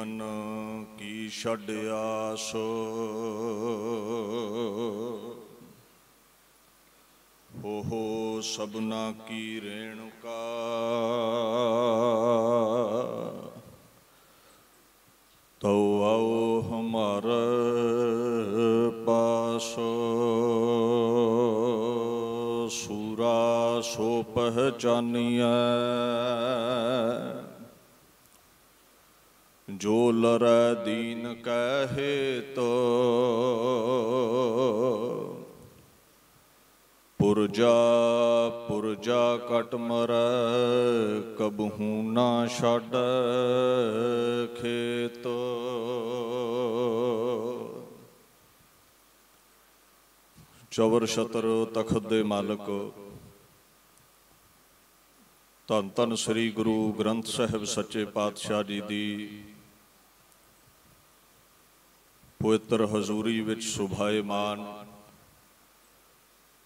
ਜੀਵਨ ਕੀ ਛੱਡਿਆ ਸੋ ਹੋ ਹੋ ਸਭਨਾ ਕੀ ਰੇਣੁਕਾ। ਤੋ ਆਓ ਹਮਾਰ ਪਾਸੋ। ਸੂਰਾ ਸੋ ਪਹਿਚਾਨੀਐ। ਜੋ ਲਰੈ ਦੀਨ ਕਹੇ ਤੋ। ਪੁਰਜਾ ਪੁਰਜਾ ਕਟ ਮਰੈ, ਕਬਹੂ ਨਾ ਛੱਡ ਖੇਤ। ਚਵਰ ਛਤਰ ਤਖਤ ਦੇ ਮਾਲਕ, ਧੰਨ ਧੰਨ ਸ੍ਰੀ ਗੁਰੂ ਗ੍ਰੰਥ ਸਾਹਿਬ ਸੱਚੇ ਪਾਤਸ਼ਾਹ ਜੀ ਦੀ ਪਵਿੱਤਰ ਹਜ਼ੂਰੀ ਵਿੱਚ ਸੁਭਾਏ ਮਾਨ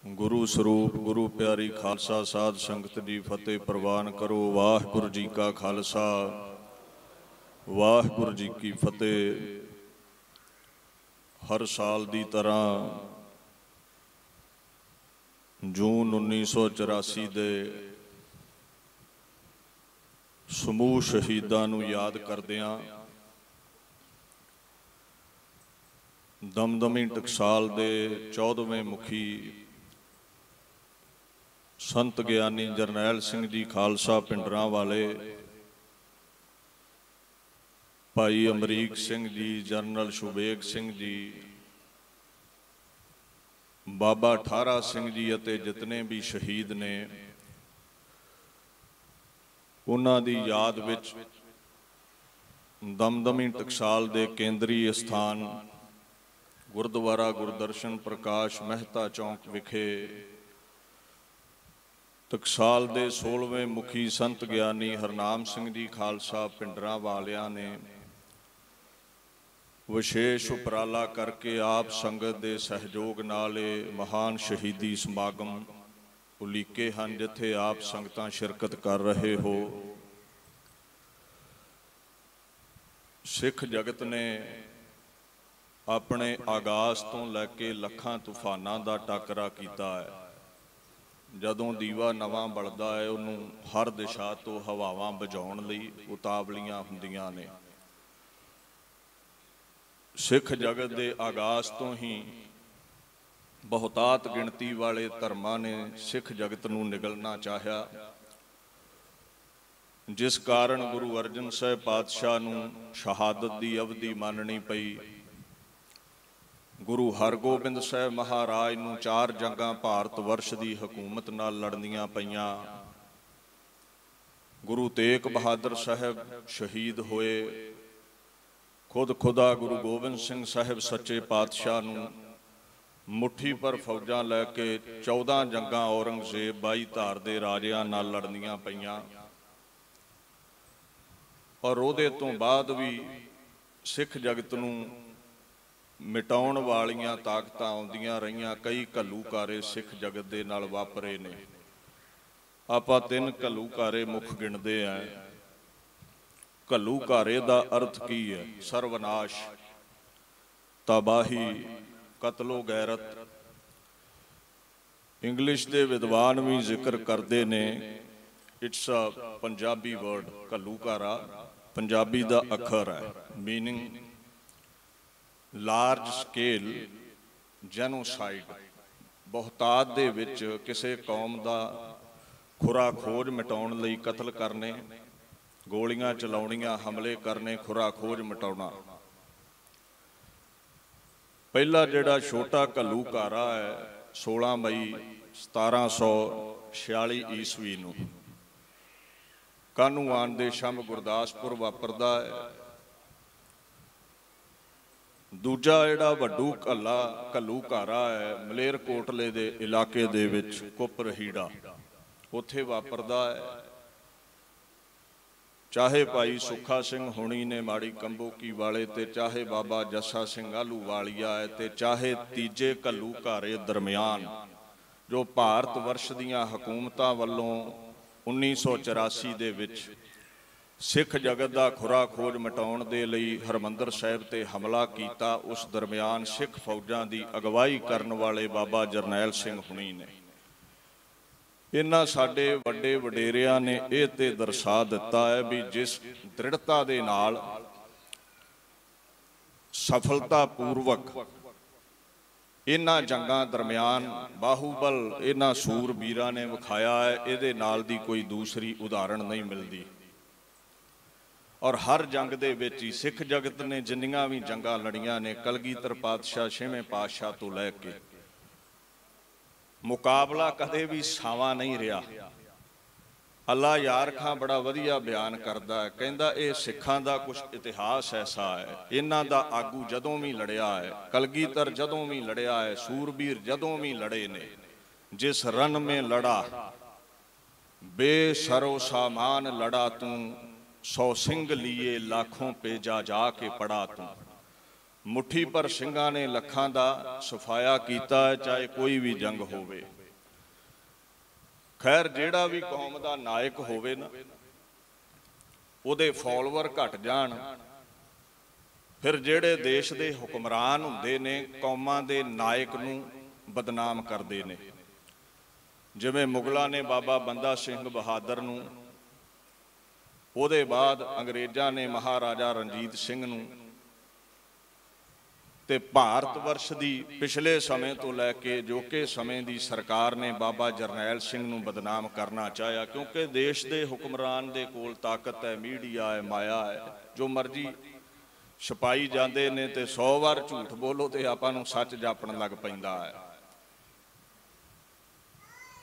ਗੁਰੂ ਸਰੂਪ, ਗੁਰੂ ਪਿਆਰੀ ਖਾਲਸਾ ਸਾਧ ਸੰਗਤ ਦੀ ਫਤਿਹ ਪ੍ਰਵਾਨ ਕਰੋ। ਵਾਹਿਗੁਰੂ ਜੀ ਕਾ ਖਾਲਸਾ, ਵਾਹਿਗੁਰੂ ਜੀ ਕੀ ਫਤਿਹ। ਹਰ ਸਾਲ ਦੀ ਤਰ੍ਹਾਂ ਜੂਨ 1984 ਦੇ ਸਮੂਹ ਸ਼ਹੀਦਾਂ ਨੂੰ ਯਾਦ ਕਰਦਿਆਂ ਦਮਦਮੀ ਟਕਸਾਲ ਦੇ 14ਵੇਂ ਮੁਖੀ ਸੰਤ ਗਿਆਨੀ ਜਰਨੈਲ ਸਿੰਘ ਜੀ ਖਾਲਸਾ ਪਿੰਡਰਾਂ ਵਾਲੇ ਭਾਈ ਅਮਰੀਕ ਸਿੰਘ ਜੀ ਜਨਰਲ ਸ਼ੁਬੇਗ ਸਿੰਘ ਜੀ, ਬਾਬਾ ਠਾਰਾ ਸਿੰਘ ਜੀ ਅਤੇ ਜਿਤਨੇ ਵੀ ਸ਼ਹੀਦ ਨੇ, ਉਹਨਾਂ ਦੀ ਯਾਦ ਵਿੱਚ ਦਮਦਮੀ ਟਕਸਾਲ ਦੇ ਕੇਂਦਰੀ ਸਥਾਨ ਗੁਰਦੁਆਰਾ ਗੁਰਦਰਸ਼ਨ ਪ੍ਰਕਾਸ਼ ਮਹਿਤਾ ਚੌਂਕ ਵਿਖੇ ਟਕਸਾਲ ਦੇ 16ਵੇਂ ਮੁਖੀ ਸੰਤ ਗਿਆਨੀ ਹਰਨਾਮ ਸਿੰਘ ਜੀ ਖਾਲਸਾ ਪਿੰਡਰਾਂ ਵਾਲਿਆਂ ਨੇ ਵਿਸ਼ੇਸ਼ ਉਪਰਾਲਾ ਕਰਕੇ ਆਪ ਸੰਗਤ ਦੇ ਸਹਿਯੋਗ ਨਾਲ ਇਹ ਮਹਾਨ ਸ਼ਹੀਦੀ ਸਮਾਗਮ ਉਲੀਕੇ ਹਨ, ਜਿੱਥੇ ਆਪ ਸੰਗਤਾਂ ਸ਼ਿਰਕਤ ਕਰ ਰਹੇ ਹੋ। ਸਿੱਖ ਜਗਤ ਨੇ ਆਪਣੇ ਆਗਾਜ਼ ਤੋਂ ਲੈ ਕੇ ਲੱਖਾਂ ਤੂਫਾਨਾਂ ਦਾ ਟਾਕਰਾ ਕੀਤਾ ਹੈ। ਜਦੋਂ ਦੀਵਾ ਨਵਾਂ ਬਲਦਾ ਹੈ, ਉਹਨੂੰ ਹਰ ਦਿਸ਼ਾ ਤੋਂ ਹਵਾਵਾਂ ਵਜਾਉਣ ਲਈ ਉਤਾਵਲੀਆਂ ਹੁੰਦੀਆਂ ਨੇ। ਸਿੱਖ ਜਗਤ ਦੇ ਆਗਾਜ਼ ਤੋਂ ਹੀ ਬਹੁਤਾਤ ਗਿਣਤੀ ਵਾਲੇ ਧਰਮਾਂ ਨੇ ਸਿੱਖ ਜਗਤ ਨੂੰ ਨਿਗਲਣਾ ਚਾਹਿਆ। ਜਿਸ ਕਾਰਨ ਗੁਰੂ ਅਰਜਨ ਸਾਹਿਬ ਪਾਤਸ਼ਾਹ ਨੂੰ ਸ਼ਹਾਦਤ ਦੀ ਅਵਧੀ ਮੰਨਣੀ ਪਈ। ਗੁਰੂ ਹਰਗੋਬਿੰਦ ਸਾਹਿਬ ਮਹਾਰਾਜ ਨੂੰ ਚਾਰ ਜੰਗਾਂ ਭਾਰਤ ਵਰਸ਼ ਦੀ ਹਕੂਮਤ ਨਾਲ ਲੜਨੀਆਂ ਪਈਆਂ। ਗੁਰੂ ਤੇਗ ਬਹਾਦਰ ਸਾਹਿਬ ਸ਼ਹੀਦ ਹੋਏ। ਖੁਦ ਖੁਦਾ ਗੁਰੂ ਗੋਬਿੰਦ ਸਿੰਘ ਸਾਹਿਬ ਸੱਚੇ ਪਾਤਸ਼ਾਹ ਨੂੰ ਮੁਠੀ ਪਰ ਫੌਜਾਂ ਲੈ ਕੇ 14 ਜੰਗਾਂ ਔਰੰਗਜ਼ੇਬ 22 ਧਾਰ ਦੇ ਰਾਜਿਆਂ ਨਾਲ ਲੜਨੀਆਂ ਪਈਆਂ। ਔਰ ਉਹਦੇ ਤੋਂ ਬਾਅਦ ਵੀ ਸਿੱਖ ਜਗਤ ਨੂੰ ਮਿਟਾਉਣ ਵਾਲੀਆਂ ਤਾਕਤਾਂ ਆਉਂਦੀਆਂ ਰਹੀਆਂ, ਕਈ ਘੱਲੂਕਾਰੇ ਸਿੱਖ ਜਗਤ ਦੇ ਨਾਲ ਵਾਪਰੇ ਨੇ। ਆਪਾਂ ਤਿੰਨ ਘੱਲੂਕਾਰੇ ਮੁੱਖ ਗਿਣਦੇ ਆਂ। ਘੱਲੂਕਾਰੇ ਦਾ ਅਰਥ ਕੀ ਹੈ? ਸਰਵਨਾਸ਼, ਤਬਾਹੀ, ਕਤਲੋ ਗੈਰਤ। ਇੰਗਲਿਸ਼ ਦੇ ਵਿਦਵਾਨ ਵੀ ਜ਼ਿਕਰ ਕਰਦੇ ਨੇ ਇਟਸ ਅ ਪੰਜਾਬੀ ਵਰਡ ਘੱਲੂਕਾਰਾ। ਪੰਜਾਬੀ ਦਾ ਅੱਖਰ ਹੈ ਮੀਨਿੰਗ ਲਾਰਜ ਸਕੇਲ ਜੈਨੋਸਾਈਡ ਬਹੁਤਾਤ ਦੇ ਵਿੱਚ ਕਿਸੇ ਕੌਮ ਦਾ ਖੁਰਾ ਖੋਜ ਮਿਟਾਉਣ ਲਈ ਕਤਲ ਕਰਨੇ, ਗੋਲੀਆਂ ਚਲਾਉਣੀਆਂ, ਹਮਲੇ ਕਰਨੇ ਖੁਰਾ ਖੋਜ ਮਿਟਾਉਣਾ। ਪਹਿਲਾ ਜਿਹੜਾ ਛੋਟਾ ਘੱਲੂਕਾਰਾ ਹੈ 16 ਮਈ 1746 ਈਸਵੀ ਨੂੰ। ਕਾਨੂੰਵਾਨ ਦੇ ਸ਼ੰਭ ਗੁਰਦਾਸਪੁਰ ਵਾਪਰਦਾ ਹੈ? ਦੂਜਾ ਜਿਹੜਾ ਵੱਡੂ ਕੱਲਾ ਕੱਲੂ ਘਾਰਾ ਹੈ, ਮਲੇਰ ਕੋਟਲੇ ਦੇ ਇਲਾਕੇ ਦੇ ਵਿੱਚ ਕੁਪਰਹੀੜਾ ਉੱਥੇ ਵਾਪਰਦਾ ਹੈ। ਚਾਹੇ ਭਾਈ ਸੁੱਖਾ ਸਿੰਘ ਹੋਣੀ ਨੇ ਮਾੜੀ ਕੰਬੋਕੀ ਵਾਲੇ ਤੇ ਚਾਹੇ ਬਾਬਾ ਜੱਸਾ ਸਿੰਘ ਆਲੂ ਵਾਲੀਆ ਹੈ ਤੇ ਚਾਹੇ ਤੀਜੇ ਕੱਲੂ ਘਾਰੇ ਦਰਮਿਆਨ, ਜੋ ਭਾਰਤ ਵਰਸ਼ ਦੀਆਂ ਹਕੂਮਤਾਂ ਵੱਲੋਂ 1984 ਦੇ ਵਿੱਚ ਸਿੱਖ ਜਗਤ ਦਾ ਖੁਰਾ ਖੋਜ ਮਟਾਉਣ ਦੇ ਲਈ ਹਰਮੰਦਰ ਸਾਹਿਬ ਤੇ ਹਮਲਾ ਕੀਤਾ, ਉਸ ਦਰਮਿਆਨ ਸਿੱਖ ਫੌਜਾਂ ਦੀ ਅਗਵਾਈ ਕਰਨ ਵਾਲੇ ਬਾਬਾ ਜਰਨੈਲ ਸਿੰਘ ਹੁਣੀ ਨੇ। ਇਹਨਾਂ ਸਾਡੇ ਵੱਡੇ ਵਡੇਰਿਆਂ ਨੇ ਇਹ ਤੇ ਦਰਸਾ ਦਿੱਤਾ ਹੈ ਵੀ ਜਿਸ ਦ੍ਰਿੜਤਾ ਦੇ ਨਾਲ ਸਫਲਤਾ ਪੂਰਵਕ ਇਹਨਾਂ ਜੰਗਾਂ ਦਰਮਿਆਨ ਬਾਹੂਬਲ ਇਹਨਾਂ ਸੂਰਬੀਰਾਂ ਨੇ ਵਿਖਾਇਆ ਹੈ, ਇਹਦੇ ਨਾਲ ਦੀ ਕੋਈ ਦੂਸਰੀ ਉਦਾਹਰਣ ਨਹੀਂ ਮਿਲਦੀ। ਔਰ ਹਰ ਜੰਗ ਦੇ ਵਿੱਚ ਹੀ ਸਿੱਖ ਜਗਤ ਨੇ ਜਿੰਨੀਆਂ ਵੀ ਜੰਗਾਂ ਲੜੀਆਂ ਨੇ, ਕਲਗੀਧਰ ਪਾਤਸ਼ਾਹ ਛੇਵੇਂ ਪਾਤਸ਼ਾਹ ਤੋਂ ਲੈ ਕੇ। ਮੁਕਾਬਲਾ ਕਦੇ ਵੀ ਸਾਵਾ ਨਹੀਂ ਰਿਹਾ। ਅੱਲਾ ਯਾਰ ਖਾਂ ਬੜਾ ਵਧੀਆ ਬਿਆਨ ਕਰਦਾ ਹੈ, ਕਹਿੰਦਾ ਇਹ ਸਿੱਖਾਂ ਦਾ ਕੁਝ ਇਤਿਹਾਸ ਐਸਾ ਹੈ, ਇਹਨਾਂ ਦਾ ਆਗੂ ਜਦੋਂ ਵੀ ਲੜਿਆ ਹੈ, ਕਲਗੀਧਰ ਜਦੋਂ ਵੀ ਲੜਿਆ ਹੈ, ਸੂਰਬੀਰ ਜਦੋਂ ਵੀ ਲੜੇ ਨੇ, ਜਿਸ ਰਨ ਮੇ ਲੜਾ ਬੇਸਰੋ ਸਾਮਾਨ ਲੜਾ ਤੂੰ ਸੌ ਸਿੰਘ ਲੀਏ ਲੱਖੋਂ ਪੇਜਾ ਜਾ ਕੇ ਪੜਾ ਤੂੰ। ਮੁਠੀ ਪਰ ਸਿੰਘਾਂ ਨੇ ਲੱਖਾਂ ਦਾ ਸਫਾਇਆ ਕੀਤਾ, ਚਾਹੇ ਕੋਈ ਵੀ ਜੰਗ ਹੋਵੇ। ਖੈਰ, ਜਿਹੜਾ ਵੀ ਕੌਮ ਦਾ ਨਾਇਕ ਹੋਵੇ ਨਾ, ਉਹਦੇ ਫਾਲੋਅਰ ਘਟ ਜਾਣ। ਫਿਰ ਜਿਹੜੇ ਦੇਸ਼ ਦੇ ਹੁਕਮਰਾਨ ਹੁੰਦੇ ਨੇ, ਕੌਮਾਂ ਦੇ ਨਾਇਕ ਨੂੰ ਬਦਨਾਮ ਕਰਦੇ ਨੇ। ਜਿਵੇਂ ਮੁਗਲਾਂ ਨੇ ਬਾਬਾ ਬੰਦਾ ਸਿੰਘ ਬਹਾਦਰ ਨੂੰ ਉਹਦੇ ਬਾਅਦ ਅੰਗਰੇਜ਼ਾਂ ਨੇ ਮਹਾਰਾਜਾ ਰਣਜੀਤ ਸਿੰਘ ਨੂੰ ਤੇ ਭਾਰਤ ਵਰਸ਼ ਦੀ ਪਿਛਲੇ ਸਮੇਂ ਤੋਂ ਲੈ ਕੇ ਜੋ ਸਮੇਂ ਦੀ ਸਰਕਾਰ ਨੇ ਬਾਬਾ ਜਰਨੈਲ ਸਿੰਘ ਨੂੰ ਬਦਨਾਮ ਕਰਨਾ ਚਾਹਿਆ, ਕਿਉਂਕਿ ਦੇਸ਼ ਦੇ ਹੁਕਮਰਾਨ ਦੇ ਕੋਲ ਤਾਕਤ ਹੈ, ਮੀਡੀਆ ਹੈ, ਮਾਇਆ ਹੈ, ਜੋ ਮਰਜ਼ੀ ਛਪਾਈ ਜਾਂਦੇ ਨੇ ਤੇ 100 ਵਾਰ ਝੂਠ ਬੋਲੋ ਤੇ ਆਪਾਂ ਨੂੰ ਸੱਚ ਜਾਪਣ ਲੱਗ ਪੈਂਦਾ ਹੈ।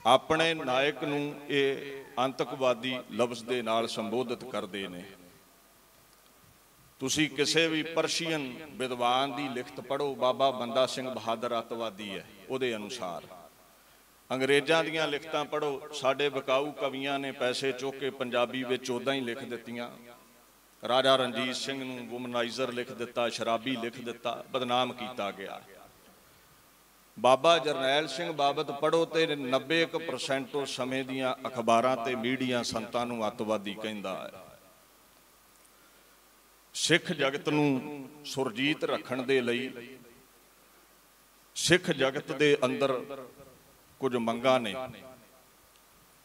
ਆਪਣੇ ਨਾਇਕ ਨੂੰ ਇਹ ਅੰਤਕਵਾਦੀ ਲਫ਼ਜ਼ ਦੇ ਨਾਲ ਸੰਬੋਧਿਤ ਕਰਦੇ ਨੇ। ਤੁਸੀਂ ਕਿਸੇ ਵੀ ਪਰਸ਼ੀਅਨ ਵਿਦਵਾਨ ਦੀ ਲਿਖਤ ਪੜੋ ਬਾਬਾ ਬੰਦਾ ਸਿੰਘ ਬਹਾਦਰ ਅਤਵਾਦੀ ਹੈ, ਉਹਦੇ ਅਨੁਸਾਰ। ਅੰਗਰੇਜ਼ਾਂ ਦੀਆਂ ਲਿਖਤਾਂ ਪੜੋ ਸਾਡੇ ਵਿਕਾਊ ਕਵੀਆਂ ਨੇ ਪੈਸੇ ਚੁੱਕ ਕੇ ਪੰਜਾਬੀ ਵਿੱਚ ਉਦਾਂ ਹੀ ਲਿਖ ਦਿੱਤੀਆਂ। ਰਾਜਾ ਰਣਜੀਤ ਸਿੰਘ ਨੂੰ ਵੂਮਨਾਈਜ਼ਰ ਲਿਖ ਦਿੱਤਾ, ਸ਼ਰਾਬੀ ਲਿਖ ਦਿੱਤਾ, ਬਦਨਾਮ ਕੀਤਾ ਗਿਆ। ਬਾਬਾ ਜਰਨੈਲ ਸਿੰਘ ਬਾਬਤ ਪੜੋ ਤੇ 90% ਤੋਂ ਸਮੇਂ ਦੀਆਂ ਅਖਬਾਰਾਂ ਤੇ ਮੀਡੀਆ ਸੰਤਾਂ ਨੂੰ ਅੱਤਵਾਦੀ ਕਹਿੰਦਾ ਹੈ। ਸਿੱਖ ਜਗਤ ਨੂੰ ਸੁਰਜੀਤ ਰੱਖਣ ਦੇ ਲਈ ਸਿੱਖ ਜਗਤ ਦੇ ਅੰਦਰ ਕੁਝ ਮੰਗਾਂ ਨੇ।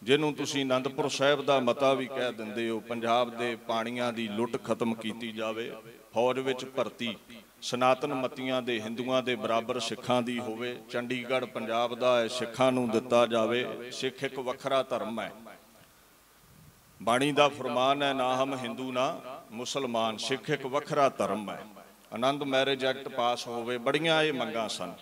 ਜਿਹਨੂੰ ਤੁਸੀਂ ਆਨੰਦਪੁਰ ਸਾਹਿਬ ਦਾ ਮਤਾ ਵੀ ਕਹਿ ਦਿੰਦੇ ਹੋ, ਪੰਜਾਬ ਦੇ ਪਾਣੀਆਂ ਦੀ ਲੁੱਟ ਖਤਮ ਕੀਤੀ ਜਾਵੇ, ਫੌਜ ਵਿੱਚ ਭਰਤੀ। ਸਨਾਤਨ ਮਤੀਆਂ ਦੇ ਹਿੰਦੂਆਂ ਦੇ ਬਰਾਬਰ ਸਿੱਖਾਂ ਦੀ ਹੋਵੇ, ਚੰਡੀਗੜ੍ਹ, ਪੰਜਾਬ ਦਾ ਹੈ ਸਿੱਖਾਂ ਨੂੰ ਦਿੱਤਾ ਜਾਵੇ, ਸਿੱਖ ਇੱਕ ਵੱਖਰਾ ਧਰਮ ਹੈ। ਬਾਣੀ ਦਾ ਫਰਮਾਨ ਹੈ, ਨਾ ਹਮ ਹਿੰਦੂ, ਨਾ ਮੁਸਲਮਾਨ, ਸਿੱਖ ਇੱਕ ਵੱਖਰਾ ਧਰਮ ਹੈ। ਆਨੰਦ ਮੈਰਿਜ ਐਕਟ ਪਾਸ ਹੋਵੇ, ਬੜੀਆਂ ਇਹ ਮੰਗਾਂ ਸਨ।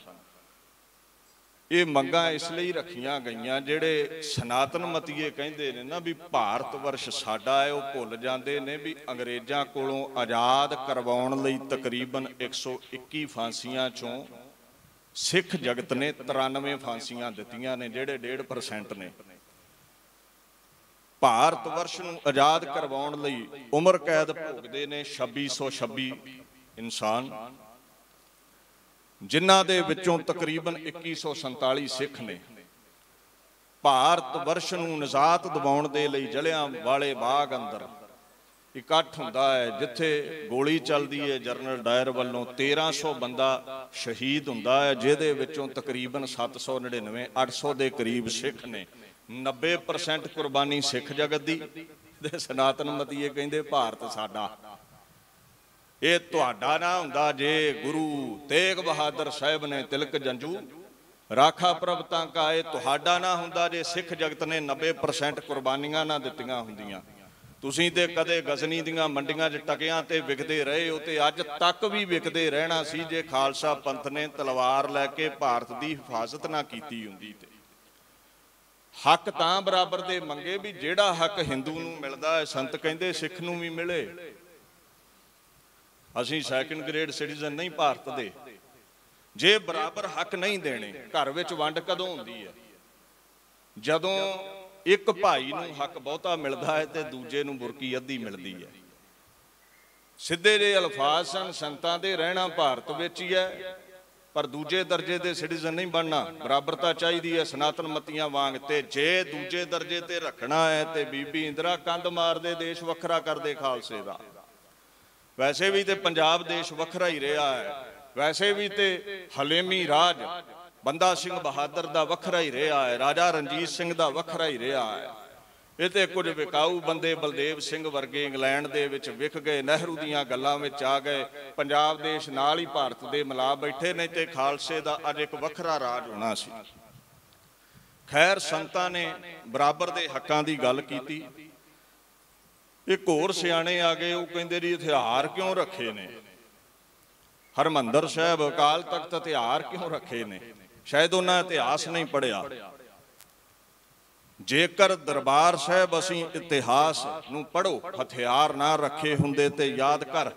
ਇਹ ਮੰਗਾਂ ਇਸ ਲਈ ਰੱਖੀਆਂ ਗਈਆਂ ਜਿਹੜੇ ਸਨਾਤਨ ਮਤੀਏ ਕਹਿੰਦੇ ਨੇ ਨਾ ਵੀ ਭਾਰਤ ਵਰਸ਼ ਸਾਡਾ ਹੈ, ਉਹ ਭੁੱਲ ਜਾਂਦੇ ਨੇ ਵੀ ਅੰਗਰੇਜ਼ਾਂ ਕੋਲੋਂ ਆਜ਼ਾਦ ਕਰਵਾਉਣ ਲਈ ਤਕਰੀਬਨ 121 ਫਾਂਸੀਆਂ ਚੋਂ ਸਿੱਖ ਜਗਤ ਨੇ 93 ਫਾਂਸੀਆਂ ਦਿੱਤੀਆਂ ਨੇ, ਜਿਹੜੇ 1.5% ਨੇ। ਭਾਰਤ ਵਰਸ਼ ਨੂੰ ਆਜ਼ਾਦ ਕਰਵਾਉਣ ਲਈ ਉਮਰ ਕੈਦ ਭੋਗਦੇ ਨੇ 2626 ਇਨਸਾਨ। ਜਿਨ੍ਹਾਂ ਦੇ ਵਿੱਚੋਂ ਤਕਰੀਬਨ 2147 ਸਿੱਖ ਨੇ ਭਾਰਤ ਵਰਸ਼ ਨੂੰ ਨਜ਼ਾਤ ਦਿਵਾਉਣ ਦੇ ਲਈ ਜਲਿਆਂ ਵਾਲੇ ਬਾਗ ਅੰਦਰ ਇਕੱਠ ਹੁੰਦਾ ਹੈ, ਜਿੱਥੇ ਗੋਲੀ ਚੱਲਦੀ ਹੈ, ਜਨਰਲ ਡਾਇਰ ਵੱਲੋਂ 1300 ਬੰਦਾ ਸ਼ਹੀਦ ਹੁੰਦਾ ਹੈ, ਜਿਹਦੇ ਵਿੱਚੋਂ ਤਕਰੀਬਨ 799 800 ਦੇ ਕਰੀਬ ਸਿੱਖ ਨੇ। 90% ਕੁਰਬਾਨੀ ਸਿੱਖ ਜਗਤ ਦੀ। ਤੇ ਸਨਾਤਨ ਮਤੀਏ ਕਹਿੰਦੇ, ਭਾਰਤ ਸਾਡਾ ਇਹ ਤੁਹਾਡਾ ਨਾ ਹੁੰਦਾ ਜੇ ਗੁਰੂ ਤੇਗ ਬਹਾਦਰ ਸਾਹਿਬ ਨੇ ਤਿਲਕ ਜੰਜੂ, ਰਾਖਾ ਪ੍ਰਭ ਤਾਂ ਕਾ, ਇਹ ਤੁਹਾਡਾ ਨਾ ਹੁੰਦਾ ਜੇ ਸਿੱਖ ਜਗਤ ਨੇ 90% ਕੁਰਬਾਨੀਆਂ ਨਾ ਦਿੱਤੀਆਂ ਹੁੰਦੀਆਂ। ਤੁਸੀਂ ਤੇ ਕਦੇ ਗਜ਼ਨੀ ਦੀਆਂ ਮੰਡੀਆਂ 'ਚ ਟਕਿਆਂ ਤੇ ਵਿਕਦੇ ਰਹੇ ਹੋ ਤੇ ਅੱਜ ਤੱਕ ਵੀ ਵਿਕਦੇ ਰਹਿਣਾ ਸੀ ਜੇ ਖਾਲਸਾ ਪੰਥ ਨੇ ਤਲਵਾਰ ਲੈ ਕੇ ਭਾਰਤ ਦੀ ਹਿਫਾਜ਼ਤ ਨਾ ਕੀਤੀ ਹੁੰਦੀ ਤੇ। ਹੱਕ ਤਾਂ ਬਰਾਬਰ ਦੇ ਮੰਗੇ ਵੀ ਜਿਹੜਾ ਹੱਕ ਹਿੰਦੂ ਨੂੰ ਮਿਲਦਾ ਹੈ, ਸੰਤ ਕਹਿੰਦੇ ਸਿੱਖ ਨੂੰ ਵੀ ਮਿਲੇ। ਅਸੀਂ ਸੈਕੰਡ ਗ੍ਰੇਡ ਸਿਟੀਜ਼ਨ ਨਹੀਂ, ਭਾਰਤ ਦੇ। ਜੇ ਬਰਾਬਰ ਹੱਕ ਨਹੀਂ ਦੇਣੇ, ਘਰ ਵਿੱਚ ਵੰਡ ਕਦੋਂ ਹੁੰਦੀ ਹੈ? ਜਦੋਂ ਇੱਕ ਭਾਈ ਨੂੰ ਹੱਕ ਬਹੁਤਾ ਮਿਲਦਾ ਹੈ ਤੇ ਦੂਜੇ ਨੂੰ ਬੁਰਕੀ ਅੱਧੀ ਮਿਲਦੀ ਹੈ। ਸਿੱਧੇ ਜੇ ਅਲਫਾਜ਼ ਸਨ, ਸੰਤਾਂ ਦੇ ਰਹਿਣਾ ਭਾਰਤ ਵਿੱਚ ਹੀ ਹੈ, ਪਰ ਦੂਜੇ ਦਰਜੇ ਦੇ ਸਿਟੀਜ਼ਨ ਨਹੀਂ ਬਣਨਾ। ਬਰਾਬਰਤਾ ਚਾਹੀਦੀ ਹੈ, ਸਨਾਤਨ ਮਤੀਆਂ ਵਾਂਗ ਤੇ ਜੇ ਦੂਜੇ ਦਰਜੇ ਤੇ ਰੱਖਣਾ ਹੈ ਤੇ ਬੀਬੀ ਇੰਦਰਾ ਕੰਧ ਮਾਰਦੇ, ਦੇਸ਼ ਵੱਖਰਾ ਕਰਦੇ ਖਾਲਸੇ ਦਾ। ਵੈਸੇ ਵੀ ਤੇ ਪੰਜਾਬ ਦੇਸ਼ ਵੱਖਰਾ ਹੀ ਰਿਹਾ ਹੈ। ਵੈਸੇ ਵੀ ਤੇ ਹਲੇਮੀ ਰਾਜ, ਬੰਦਾ ਸਿੰਘ ਬਹਾਦਰ ਦਾ ਵੱਖਰਾ ਹੀ ਰਿਹਾ ਹੈ, ਰਾਜਾ ਰਣਜੀਤ ਸਿੰਘ ਦਾ ਵੱਖਰਾ ਹੀ ਰਿਹਾ ਹੈ। ਇਹ ਤੇ ਕੁਝ ਵਿਕਾਊ ਬੰਦੇ ਬਲਦੇਵ ਸਿੰਘ ਵਰਗੇ ਇੰਗਲੈਂਡ ਦੇ ਵਿੱਚ ਵਿਖ ਗਏ, ਨਹਿਰੂ ਦੀਆਂ ਗੱਲਾਂ ਵਿੱਚ ਆ ਗਏ। ਪੰਜਾਬ ਦੇਸ਼ ਨਾਲ ਹੀ ਭਾਰਤ ਦੇ ਮਿਲਾ ਬੈਠੇ ਨੇ ਤੇ ਖਾਲਸੇ ਦਾ ਅੱਜ ਇੱਕ ਵੱਖਰਾ ਰਾਜ ਹੋਣਾ ਸੀ। ਖੈਰ, ਸੰਤਾਂ ਨੇ ਬਰਾਬਰ ਦੇ ਹੱਕਾਂ ਦੀ ਗੱਲ ਕੀਤੀ। ਇੱਕ ਹੋਰ ਸਿਆਣੇ ਆ ਗਏ, ਉਹ ਕਹਿੰਦੇ ਜੀ ਹਥਿਆਰ ਕਿਉਂ ਰੱਖੇ ਨੇ? ਹਰਮੰਦਰ ਸਾਹਿਬ ਅਕਾਲ ਤਖਤ ਹਥਿਆਰ ਕਿਉਂ ਰੱਖੇ ਨੇ? ਸ਼ਾਇਦ ਉਹਨਾਂ ਇਤਿਹਾਸ ਨਹੀਂ ਪੜਿਆ ਜੇਕਰ ਦਰਬਾਰ ਸਾਹਿਬ ਅਸੀਂ ਇਤਿਹਾਸ ਨੂੰ ਪੜੋ ਹਥਿਆਰ ਨਾ ਰੱਖੇ ਹੁੰਦੇ ਤੇ ਯਾਦ ਕਰ।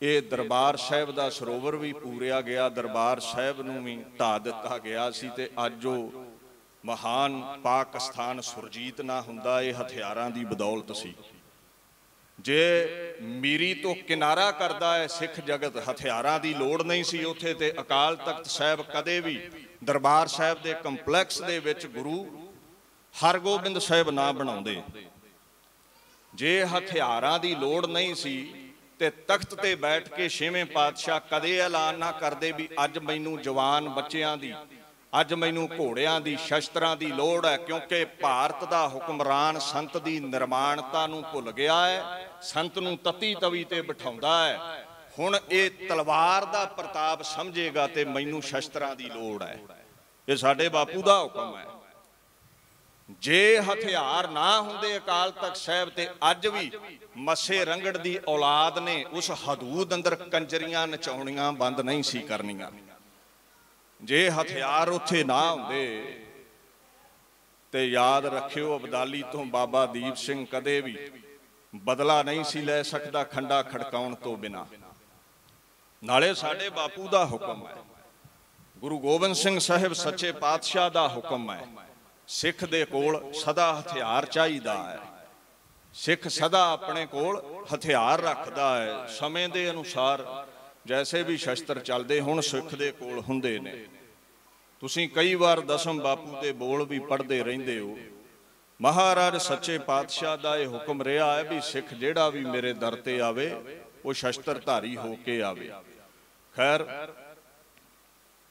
ਇਹ ਦਰਬਾਰ ਸਾਹਿਬ ਦਾ ਸਰੋਵਰ ਵੀ ਪੂਰਿਆ ਗਿਆ, ਦਰਬਾਰ ਸਾਹਿਬ ਨੂੰ ਵੀ ਢਾ ਦਿੱਤਾ ਗਿਆ ਸੀ ਤੇ ਅੱਜ ਉਹ ਮਹਾਨ ਪਾਕਿਸਤਾਨ ਸੁਰਜੀਤ ਨਾ ਹੁੰਦਾ, ਇਹ ਹਥਿਆਰਾਂ ਦੀ ਬਦੌਲਤ ਸੀ। ਜੇ ਮੀਰੀ ਤੋਂ ਕਿਨਾਰਾ ਕਰਦਾ ਹੈ ਸਿੱਖ ਜਗਤ, ਹਥਿਆਰਾਂ ਦੀ ਲੋੜ ਨਹੀਂ ਸੀ ਉੱਥੇ ਤੇ ਅਕਾਲ ਤਖਤ ਸਾਹਿਬ ਕਦੇ ਵੀ ਦਰਬਾਰ ਸਾਹਿਬ ਦੇ ਕੰਪਲੈਕਸ ਦੇ ਵਿੱਚ ਗੁਰੂ ਹਰਗੋਬਿੰਦ ਸਾਹਿਬ ਨਾ ਬਣਾਉਂਦੇ। ਜੇ ਹਥਿਆਰਾਂ ਦੀ ਲੋੜ ਨਹੀਂ ਸੀ ਤੇ ਤਖਤ ਤੇ ਬੈਠ ਕੇ ਛੇਵੇਂ ਪਾਤਸ਼ਾਹ ਕਦੇ ਐਲਾਨ ਨਾ ਕਰਦੇ ਵੀ ਅੱਜ ਮੈਨੂੰ ਜਵਾਨ ਬੱਚਿਆਂ ਦੀ ਅੱਜ ਮੈਨੂੰ ਘੋੜਿਆਂ ਦੀ, ਸ਼ਸਤਰਾਂ ਦੀ ਲੋੜ ਹੈ, ਕਿਉਂਕਿ ਭਾਰਤ ਦਾ ਹੁਕਮਰਾਨ ਸੰਤ ਦੀ ਨਿਰਮਾਣਤਾ ਨੂੰ ਭੁੱਲ ਗਿਆ ਹੈ, ਸੰਤ ਨੂੰ ਤਤੀ ਤਵੀ ਤੇ ਬਿਠਾਉਂਦਾ ਹੈ। ਹੁਣ ਇਹ ਤਲਵਾਰ ਦਾ ਪ੍ਰਤਾਪ ਸਮਝੇਗਾ ਤੇ ਮੈਨੂੰ ਸ਼ਸਤਰਾਂ ਦੀ ਲੋੜ ਹੈ। ਇਹ ਸਾਡੇ ਬਾਪੂ ਦਾ ਹੁਕਮ ਹੈ। ਜੇ ਹਥਿਆਰ ਨਾ ਹੁੰਦੇ ਅਕਾਲ ਤਖਤ ਸਾਹਿਬ ਤੇ ਅੱਜ ਵੀ ਮੱਸੇ ਰੰਗੜ ਦੀ ਔਲਾਦ ਨੇ ਉਸ ਹਦੂਦ ਅੰਦਰ ਕੰਜਰੀਆਂ ਨਚਾਉਣੀਆਂ ਬੰਦ ਨਹੀਂ ਸੀ ਕਰਨੀਆਂ। ਜੇ ਹਥਿਆਰ ਉੱਥੇ ਨਾ ਹੁੰਦੇ ਤੇ ਯਾਦ ਰੱਖਿਓ ਅਬਦਾਲੀ ਤੋਂ ਬਾਬਾ ਦੀਪ ਸਿੰਘ ਕਦੇ ਵੀ ਬਦਲਾ ਨਹੀਂ ਸੀ ਲੈ ਸਕਦਾ ਖੰਡਾ ਖੜਕਾਉਣ ਤੋਂ ਬਿਨਾ। ਨਾਲੇ ਸਾਡੇ ਬਾਪੂ ਦਾ ਹੁਕਮ ਹੈ। ਗੁਰੂ ਗੋਬਿੰਦ ਸਿੰਘ ਸਾਹਿਬ ਸੱਚੇ ਪਾਤਸ਼ਾਹ ਦਾ ਹੁਕਮ ਹੈ। ਸਿੱਖ ਦੇ ਕੋਲ ਸਦਾ ਹਥਿਆਰ ਚਾਹੀਦਾ ਹੈ। ਸਿੱਖ ਸਦਾ ਆਪਣੇ ਕੋਲ ਹਥਿਆਰ ਰੱਖਦਾ ਹੈ। ਸਮੇਂ ਦੇ ਅਨੁਸਾਰ ਜੈਸੇ ਵੀ ਸ਼ਸਤਰ ਚੱਲਦੇ ਹੁਣ ਸਿੱਖ ਦੇ ਕੋਲ ਹੁੰਦੇ ਨੇ। ਤੁਸੀਂ ਕਈ ਵਾਰ ਦਸਮ ਬਾਪੂ ਦੇ ਬੋਲ ਵੀ ਪੜ੍ਹਦੇ ਰਹਿੰਦੇ ਹੋ। ਮਹਾਰਾਜ ਸੱਚੇ ਪਾਤਸ਼ਾਹ ਦਾ ਇਹ ਹੁਕਮ ਰਿਹਾ ਹੈ ਵੀ ਸਿੱਖ ਜਿਹੜਾ ਵੀ ਮੇਰੇ ਦਰ ਤੇ ਆਵੇ, ਉਹ ਸ਼ਸਤਰ ਧਾਰੀ ਹੋ ਕੇ ਆਵੇ। ਖੈਰ,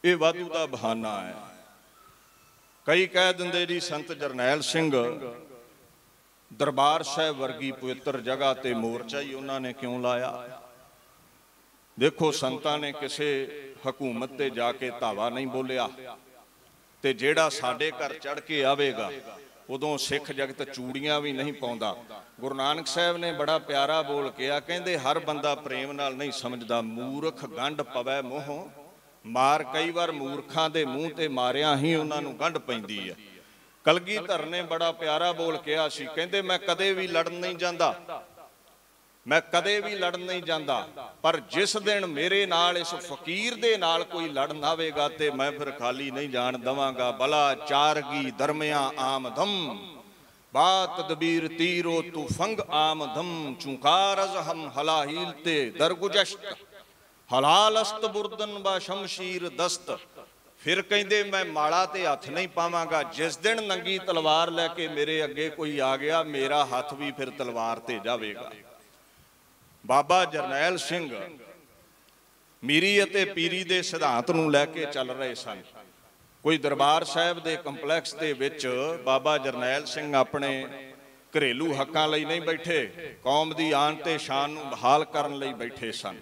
ਇਹ ਵਾਧੂ ਦਾ ਬਹਾਨਾ ਹੈ। ਕਈ ਕਹਿ ਦਿੰਦੇ ਜੀ, ਸੰਤ ਜਰਨੈਲ ਸਿੰਘ, ਦਰਬਾਰ ਸਾਹਿਬ ਵਰਗੀ ਪਵਿੱਤਰ ਜਗ੍ਹਾ ਤੇ ਮੋਰਚਾ ਹੀ ਉਹਨਾਂ ਨੇ ਕਿਉਂ ਲਾਇਆ? ਦੇਖੋ, ਸੰਤਾਂ ਨੇ ਕਿਸੇ ਹਕੂਮਤ ਤੇ ਜਾ ਕੇ ਧਾਵਾ ਨਹੀਂ ਬੋਲਿਆ ਤੇ ਜਿਹੜਾ ਸਾਡੇ ਘਰ ਚੜ ਕੇ ਆਵੇਗਾ, ਉਦੋਂ ਸਿੱਖ ਜਗਤ ਚੂੜੀਆਂ ਵੀ ਨਹੀਂ ਪਾਉਂਦਾ। ਗੁਰੂ ਨਾਨਕ ਸਾਹਿਬ ਨੇ ਬੜਾ ਪਿਆਰਾ ਬੋਲ ਕਿਹਾ, ਕਹਿੰਦੇ, ਹਰ ਬੰਦਾ ਪ੍ਰੇਮ ਨਾਲ ਨਹੀਂ ਸਮਝਦਾ, ਮੂਰਖ ਗੰਢ ਪਵੇ ਮੋਹ। ਮਾਰ ਕਈ ਵਾਰ ਮੂਰਖਾਂ ਦੇ ਮੂੰਹ ਤੇ ਮਾਰਿਆ ਹੀ ਉਹਨਾਂ ਨੂੰ ਗੰਢ ਪੈਂਦੀ ਹੈ। ਕਲਗੀਧਰ ਨੇ ਬੜਾ ਪਿਆਰਾ ਬੋਲ ਕਿਹਾ ਸੀ, ਕਹਿੰਦੇ, ਮੈਂ ਕਦੇ ਵੀ ਲੜਨ ਨਹੀਂ ਜਾਂਦਾ। ਮੈਂ ਕਦੇ ਵੀ ਲੜਨ ਨਹੀਂ ਜਾਂਦਾ, ਪਰ ਜਿਸ ਦਿਨ ਮੇਰੇ ਨਾਲ ਇਸ ਫਕੀਰ ਦੇ ਨਾਲ ਕੋਈ ਲੜਨ ਆਵੇਗਾ ਤੇ ਮੈਂ ਫਿਰ ਖਾਲੀ ਨਹੀਂ ਜਾਣ ਦਵਾਂਗਾ। ਬਲਾ ਚਾਰਗੀ ਦਰਮਿਆ ਆਮਦਮ ਬਾ ਤਦਬੀਰ ਤੀਰੋ ਤੂ ਆਮਦਮ, ਚੁੰਕਾਰ ਹਮ ਹਲਾਹੀਲ ਤੇ ਦਰਗੁਜਸ਼ਤ, ਹਲਾਲ ਅਸਤ ਬੁਰਦਨ ਬਾ ਸ਼ਮਸ਼ੀਰ ਦਸਤ। ਫਿਰ ਕਹਿੰਦੇ, ਮੈਂ ਮਾਲਾ ਤੇ ਹੱਥ ਨਹੀਂ ਪਾਵਾਂਗਾ। ਜਿਸ ਦਿਨ ਨੰਗੀ ਤਲਵਾਰ ਲੈ ਕੇ ਮੇਰੇ ਅੱਗੇ ਕੋਈ ਆ ਗਿਆ, ਮੇਰਾ ਹੱਥ ਵੀ ਫਿਰ ਤਲਵਾਰ ਤੇ ਜਾਵੇਗਾ। ਬਾਬਾ ਜਰਨੈਲ ਸਿੰਘ ਮੀਰੀ ਅਤੇ ਪੀਰੀ ਦੇ ਸਿਧਾਂਤ ਨੂੰ ਲੈ ਕੇ ਚੱਲ ਰਹੇ ਸਨ। ਕੋਈ ਦਰਬਾਰ ਸਾਹਿਬ ਦੇ ਕੰਪਲੈਕਸ ਦੇ ਵਿੱਚ ਬਾਬਾ ਜਰਨੈਲ ਸਿੰਘ ਆਪਣੇ ਘਰੇਲੂ ਹੱਕਾਂ ਲਈ ਨਹੀਂ ਬੈਠੇ, ਕੌਮ ਦੀ ਆਨ ਤੇ ਸ਼ਾਨ ਨੂੰ ਬਹਾਲ ਕਰਨ ਲਈ ਬੈਠੇ ਸਨ।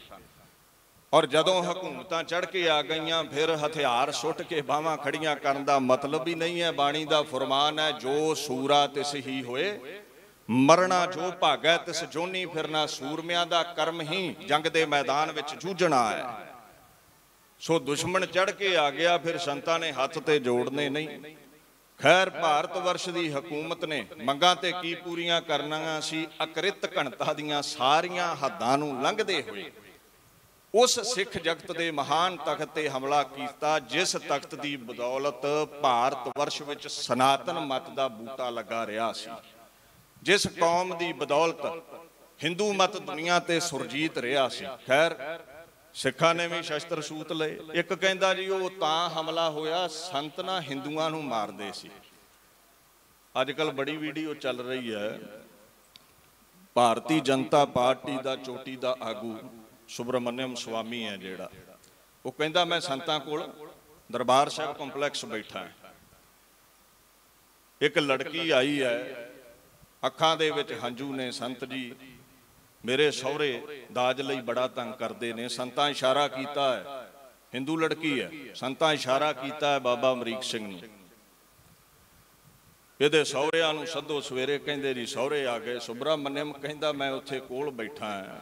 ਔਰ ਜਦੋਂ ਹਕੂਮਤਾਂ ਚੜ ਕੇ ਆ ਗਈਆਂ, ਫਿਰ ਹਥਿਆਰ ਸੁੱਟ ਕੇ ਬਾਹਾਂ ਖੜੀਆਂ ਕਰਨ ਦਾ ਮਤਲਬ ਹੀ ਨਹੀਂ ਹੈ। ਬਾਣੀ ਦਾ ਫਰਮਾਨ ਹੈ, ਜੋ ਸੂਰਾ ਤਿਸ ਹੀ ਹੋਏ ਮਰਨਾ ਜੋ ਭਾਗੈ, ਤਿਸ ਜੋਨੀ ਫਿਰਨਾ ਸੂਰਮਿਆਂ ਦਾ ਕਰਮ ਹੀ ਜੰਗ ਦੇ ਮੈਦਾਨ ਵਿੱਚ ਜੂਝਣਾ ਹੈ। ਸੋ ਦੁਸ਼ਮਣ ਚੜ ਕੇ ਆ ਗਿਆ, ਫਿਰ ਸੰਤਾਂ ਨੇ ਹੱਥ ਤੇ ਜੋੜਨੇ ਨਹੀਂ। ਖੈਰ, ਭਾਰਤ ਵਰਸ਼ ਦੀ ਹਕੂਮਤ ਨੇ ਮੰਗਾਂ ਤੇ ਕੀ ਪੂਰੀਆਂ ਕਰਨੀਆਂ ਸੀ, ਅਕ੍ਰਿਤ ਘਣਤਾ ਦੀਆਂ ਸਾਰੀਆਂ ਹੱਦਾਂ ਨੂੰ ਲੰਘਦੇ ਹੋਏ। ਉਸ ਸਿੱਖ ਜਗਤ ਦੇ ਮਹਾਨ ਤਖਤ ਤੇ ਹਮਲਾ ਕੀਤਾ, ਜਿਸ ਤਖਤ ਦੀ ਬਦੌਲਤ ਭਾਰਤ ਵਰਸ਼ ਵਿੱਚ ਸਨਾਤਨ ਮਤ ਦਾ ਬੂਟਾ ਲੱਗਾ ਰਿਹਾ ਸੀ। ਜਿਸ ਕੌਮ ਦੀ ਬਦੌਲਤ ਹਿੰਦੂ ਮਤ ਦੁਨੀਆ ਤੇ ਸੁਰਜੀਤ ਰਿਹਾ ਸੀ। ਖੈਰ, ਸਿੱਖਾਂ ਨੇ ਵੀ ਸ਼ਸਤਰ ਸੂਤ ਲਏ। ਇੱਕ ਕਹਿੰਦਾ ਜੀ, ਉਹ ਤਾਂ ਹਮਲਾ ਹੋਇਆ, ਸੰਤ ਹਿੰਦੂਆਂ ਨੂੰ ਮਾਰਦੇ ਸੀ। ਅੱਜ ਕੱਲ ਬੜੀ ਵੀਡੀਓ ਚੱਲ ਰਹੀ ਹੈ। ਭਾਰਤੀ ਜਨਤਾ ਪਾਰਟੀ ਦਾ ਚੋਟੀ ਦਾ ਆਗੂ ਸੁਬਰਮਨਿਅਮ ਸਵਾਮੀ ਹੈ ਜਿਹੜਾ। ਉਹ ਕਹਿੰਦਾ, ਮੈਂ ਸੰਤਾਂ ਕੋਲ ਦਰਬਾਰ ਸਾਹਿਬ ਕੰਪਲੈਕਸ ਬੈਠਾ ਇੱਕ ਲੜਕੀ ਆਈ ਹੈ ਅੱਖਾਂ ਦੇ ਵਿੱਚ ਹੰਝੂ ਨੇ ਸੰਤ ਜੀ, ਮੇਰੇ ਸਹੁਰੇ ਦਾਜ ਲਈ ਬੜਾ ਤੰਗ ਕਰਦੇ ਨੇ, ਸੰਤਾਂ ਇਸ਼ਾਰਾ ਕੀਤਾ ਹੈ। ਹਿੰਦੂ ਲੜਕੀ ਹੈ, ਸੰਤਾਂ ਇਸ਼ਾਰਾ ਕੀਤਾ ਹੈ ਬਾਬਾ ਅਮਰੀਕ ਸਿੰਘ ਨੂੰ। ਇਹਦੇ ਸਹੁਰਿਆਂ ਨੂੰ ਸੱਦੋ ਸਵੇਰੇ ਕਹਿੰਦੇ ਜੀ, ਸਹੁਰੇ ਆ ਗਏ, ਸੁਬਰਾਮਨਿਅਮ ਕਹਿੰਦਾ ਮੈਂ ਉੱਥੇ ਕੋਲ ਬੈਠਾ ਹਾਂ।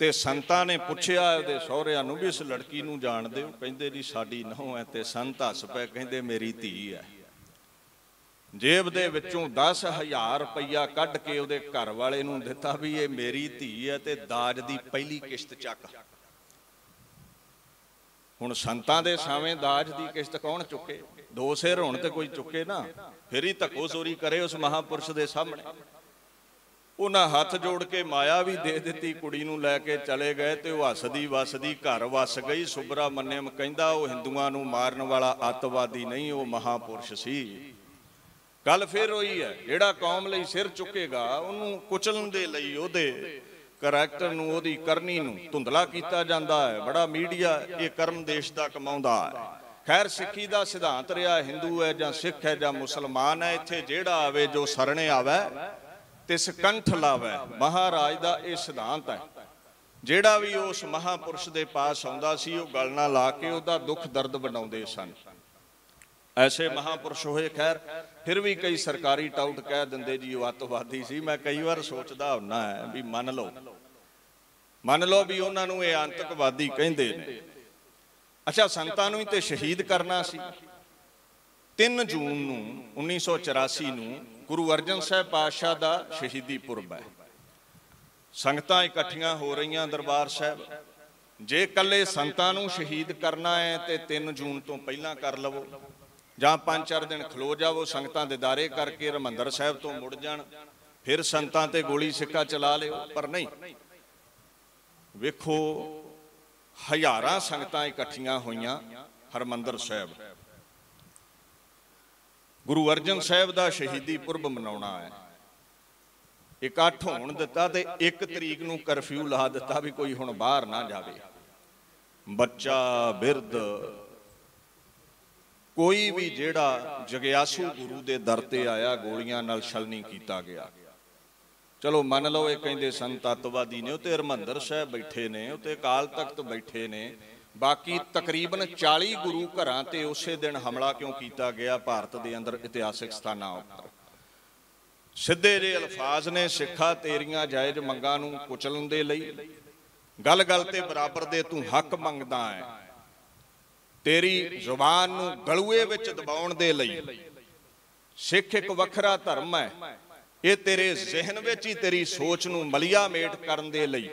ਤੇ ਸੰਤਾਂ ਨੇ ਪੁੱਛਿਆ ਉਹਦੇ ਸਹੁਰਿਆਂ ਨੂੰ ਵੀ ਇਸ ਲੜਕੀ ਨੂੰ ਜਾਣਦੇ ਹੋ ਕਹਿੰਦੇ ਜੀ ਸਾਡੀ ਨਹੁੰ ਹੈ ਤੇ ਸੰਤ ਹੱਸ ਪਏ, ਕਹਿੰਦੇ ਮੇਰੀ ਧੀ ਹੈ। ਜੇਬ ਦੇ ਵਿੱਚੋਂ 10000 ਰੁਪਈਆ ਕੱਢ ਕੇ ਉਹਦੇ ਘਰ ਵਾਲੇ ਨੂੰ ਦਿੱਤਾ ਵੀ ਇਹ ਮੇਰੀ ਧੀ ਹੈ ਤੇ ਦਾਜ ਦੀ ਪਹਿਲੀ ਕਿਸ਼ਤ ਚੱਕ। ਹੁਣ ਸੰਤਾਂ ਦੇ ਸਾਵੇਂ ਦਾਜ ਦੀ ਕਿਸ਼ਤ ਕੌਣ ਚੁੱਕੇ? ਦੋ ਸਿਰ ਹੋਣ ਤੇ ਕੋਈ ਚੁੱਕੇ ਨਾ, ਫਿਰ ਹੀ ਧੱਕੋ ਚੋਰੀ ਕਰੇ ਉਸ ਮਹਾਪੁਰਸ਼ ਦੇ ਸਾਹਮਣੇ। ਉਹਨਾਂ ਹੱਥ ਜੋੜ ਕੇ ਮਾਇਆ ਵੀ ਦੇ ਦਿੱਤੀ ਕੁੜੀ ਨੂੰ ਲੈ ਕੇ ਚਲੇ ਗਏ ਤੇ ਉਹ ਹੱਸਦੀ ਵਸਦੀ ਘਰ ਵਸ ਗਈ। ਸੁਬਰਾ ਮੰਨਿਆਮ ਕਹਿੰਦਾ, ਉਹ ਹਿੰਦੂਆਂ ਨੂੰ ਮਾਰਨ ਵਾਲਾ ਅੱਤਵਾਦੀ ਨਹੀਂ, ਉਹ ਮਹਾਪੁਰਸ਼ ਸੀ। ਗੱਲ ਫਿਰ ਹੋਈ ਹੈ, ਜਿਹੜਾ ਕੌਮ ਲਈ ਸਿਰ ਚੁੱਕੇਗਾ, ਉਹਨੂੰ ਕੁਚਲਣ ਦੇ ਲਈ ਉਹਦੇ ਕਰੈਕਟਰ ਨੂੰ, ਉਹਦੀ ਕਰਨੀ ਨੂੰ ਧੁੰਦਲਾ ਕੀਤਾ ਜਾਂਦਾ ਹੈ। ਬੜਾ ਮੀਡੀਆ ਇਹ ਕਰਮ ਦੇਸ਼ ਦਾ ਕਮਾਉਂਦਾ ਹੈ। ਖੈਰ, ਸਿੱਖੀ ਦਾ ਸਿਧਾਂਤ ਰਿਹਾ, ਹਿੰਦੂ ਹੈ ਜਾਂ ਸਿੱਖ ਹੈ ਜਾਂ ਮੁਸਲਮਾਨ ਹੈ, ਇੱਥੇ ਜਿਹੜਾ ਆਵੇ, ਜੋ ਸਰਣੇ ਆਵੇ, ਤੇ ਸਕੰਠ ਲਾਵੇ, ਮਹਾਰਾਜ ਦਾ ਇਹ ਸਿਧਾਂਤ ਹੈ। ਜਿਹੜਾ ਵੀ ਉਸ ਮਹਾਪੁਰਸ਼ ਦੇ ਪਾਸ ਆਉਂਦਾ ਸੀ, ਉਹ ਗਲ ਨਾਲ ਲਾ ਕੇ ਉਹਦਾ ਦੁੱਖ ਦਰਦ ਬਣਾਉਂਦੇ ਸਨ। ਐਸੇ ਮਹਾਪੁਰਸ਼ ਹੋਏ, ਖੈਰ, ਫਿਰ ਵੀ ਕਈ ਸਰਕਾਰੀ ਟਾਊਟ ਕਹਿ ਦਿੰਦੇ ਜੀ, ਉਹ ਅੱਤਵਾਦੀ ਸੀ। ਮੈਂ ਕਈ ਵਾਰ ਸੋਚਦਾ ਹੁੰਨਾ ਹੈ ਵੀ ਮੰਨ ਲਓ ਮੰਨ ਲਓ ਵੀ ਉਹਨਾਂ ਨੂੰ ਇਹ ਆਤੰਕਵਾਦੀ ਕਹਿੰਦੇ ਨੇ। ਅੱਛਾ ਸੰਤਾਂ ਨੂੰ ਹੀ ਤੇ ਸ਼ਹੀਦ ਕਰਨਾ ਸੀ। 3 ਜੂਨ ਨੂੰ 1984 ਨੂੰ ਗੁਰੂ ਅਰਜਨ ਸਾਹਿਬ ਪਾਤਸ਼ਾਹ ਦਾ ਸ਼ਹੀਦੀ ਪੁਰਬ ਹੈ। ਸੰਗਤਾਂ ਇਕੱਠੀਆਂ ਹੋ ਰਹੀਆਂ ਦਰਬਾਰ ਸਾਹਿਬ। ਜੇ ਕੱਲੇ ਸੰਤਾਂ ਨੂੰ ਸ਼ਹੀਦ ਕਰਨਾ ਹੈ, ਤੇ 3 ਜੂਨ ਤੋਂ ਪਹਿਲਾਂ ਕਰ ਲਵੋ। ਜਾਂ 5-4 ਦਿਨ ਖਲੋ ਜਾਵੋ ਸੰਗਤਾਂ ਦੇ ਦਾਰੇ ਕਰਕੇ ਰਮੰਦਰ ਸਾਹਿਬ ਤੋਂ ਮੁੜ ਜਾਣ, ਫਿਰ ਸੰਤਾਂ ਤੇ ਗੋਲੀ ਸਿੱਕਾ ਚਲਾ ਲਿਓ, ਪਰ ਨਹੀਂ। ਵੇਖੋ, ਹਜ਼ਾਰਾਂ ਸੰਗਤਾਂ ਇਕੱਠੀਆਂ ਹੋਈਆਂ ਹਰਮੰਦਰ ਸਾਹਿਬ। ਗੁਰੂ ਅਰਜਨ ਸਾਹਿਬ ਦਾ ਸ਼ਹੀਦੀ ਪੁਰਬ ਮਨਾਉਣਾ ਹੈ। ਇਕੱਠ ਹੋਣ ਦਿੱਤਾ ਤੇ 1 ਤਰੀਕ ਨੂੰ ਕਰਫਿਊ ਲਾ ਦਿੱਤਾ ਵੀ ਕੋਈ ਹੁਣ ਬਾਹਰ ਨਾ ਜਾਵੇ। ਬੱਚਾ ਬਿਰਧ ਕੋਈ ਵੀ ਜਿਹੜਾ ਜਗਿਆਸੂ ਗੁਰੂ ਦੇ ਦਰ ਤੇ ਆਇਆ, ਗੋਲੀਆਂ ਨਾਲ ਛਲ ਛਲਨੀ ਕੀਤਾ ਗਿਆ। ਚਲੋ ਮੰਨ ਲਓ ਇਹ ਕਹਿੰਦੇ ਸੰਤ ਤਤਵਾਦੀ ਨੇ ਉਤੇ ਹਰਮੰਦਰ ਸਾਹਿਬ ਬੈਠੇ ਨੇ ਉਤੇ ਕਾਲ ਤਖਤ ਬੈਠੇ ਨੇ। ਬਾਕੀ ਤਕਰੀਬਨ 40 ਗੁਰੂ ਘਰਾਂ ਤੇ ਉਸੇ ਦਿਨ ਹਮਲਾ ਕਿਉਂ ਕੀਤਾ ਗਿਆ, ਭਾਰਤ ਦੇ ਅੰਦਰ ਇਤਿਹਾਸਿਕ ਸਥਾਨਾਂ ਉੱਪਰ। ਸਿੱਧੇ ਜੇ ਅਲਫਾਜ਼ ਨੇ, ਸਿੱਖਾ ਤੇਰੀਆਂ ਜਾਇਜ਼ ਮੰਗਾਂ ਨੂੰ ਕੁਚਲਣ ਦੇ ਲਈ ਗੱਲ ਗੱਲ ਤੇ ਬਰਾਬਰ ਦੇ ਤੂੰ ਹੱਕ ਮੰਗਦਾ ਹੈ। ਤੇਰੀ ਜ਼ੁਬਾਨ ਨੂੰ ਗਲੂਏ ਵਿੱਚ ਦਬਾਉਣ ਦੇ ਲਈ। ਸਿੱਖ ਇੱਕ ਵੱਖਰਾ ਧਰਮ ਹੈ। ਇਹ ਤੇਰੇ ਜ਼ਿਹਨ ਵਿੱਚ ਹੀ ਤੇਰੀ ਸੋਚ ਨੂੰ ਮਲਿਆ ਮੇਟ ਕਰਨ ਦੇ ਲਈ,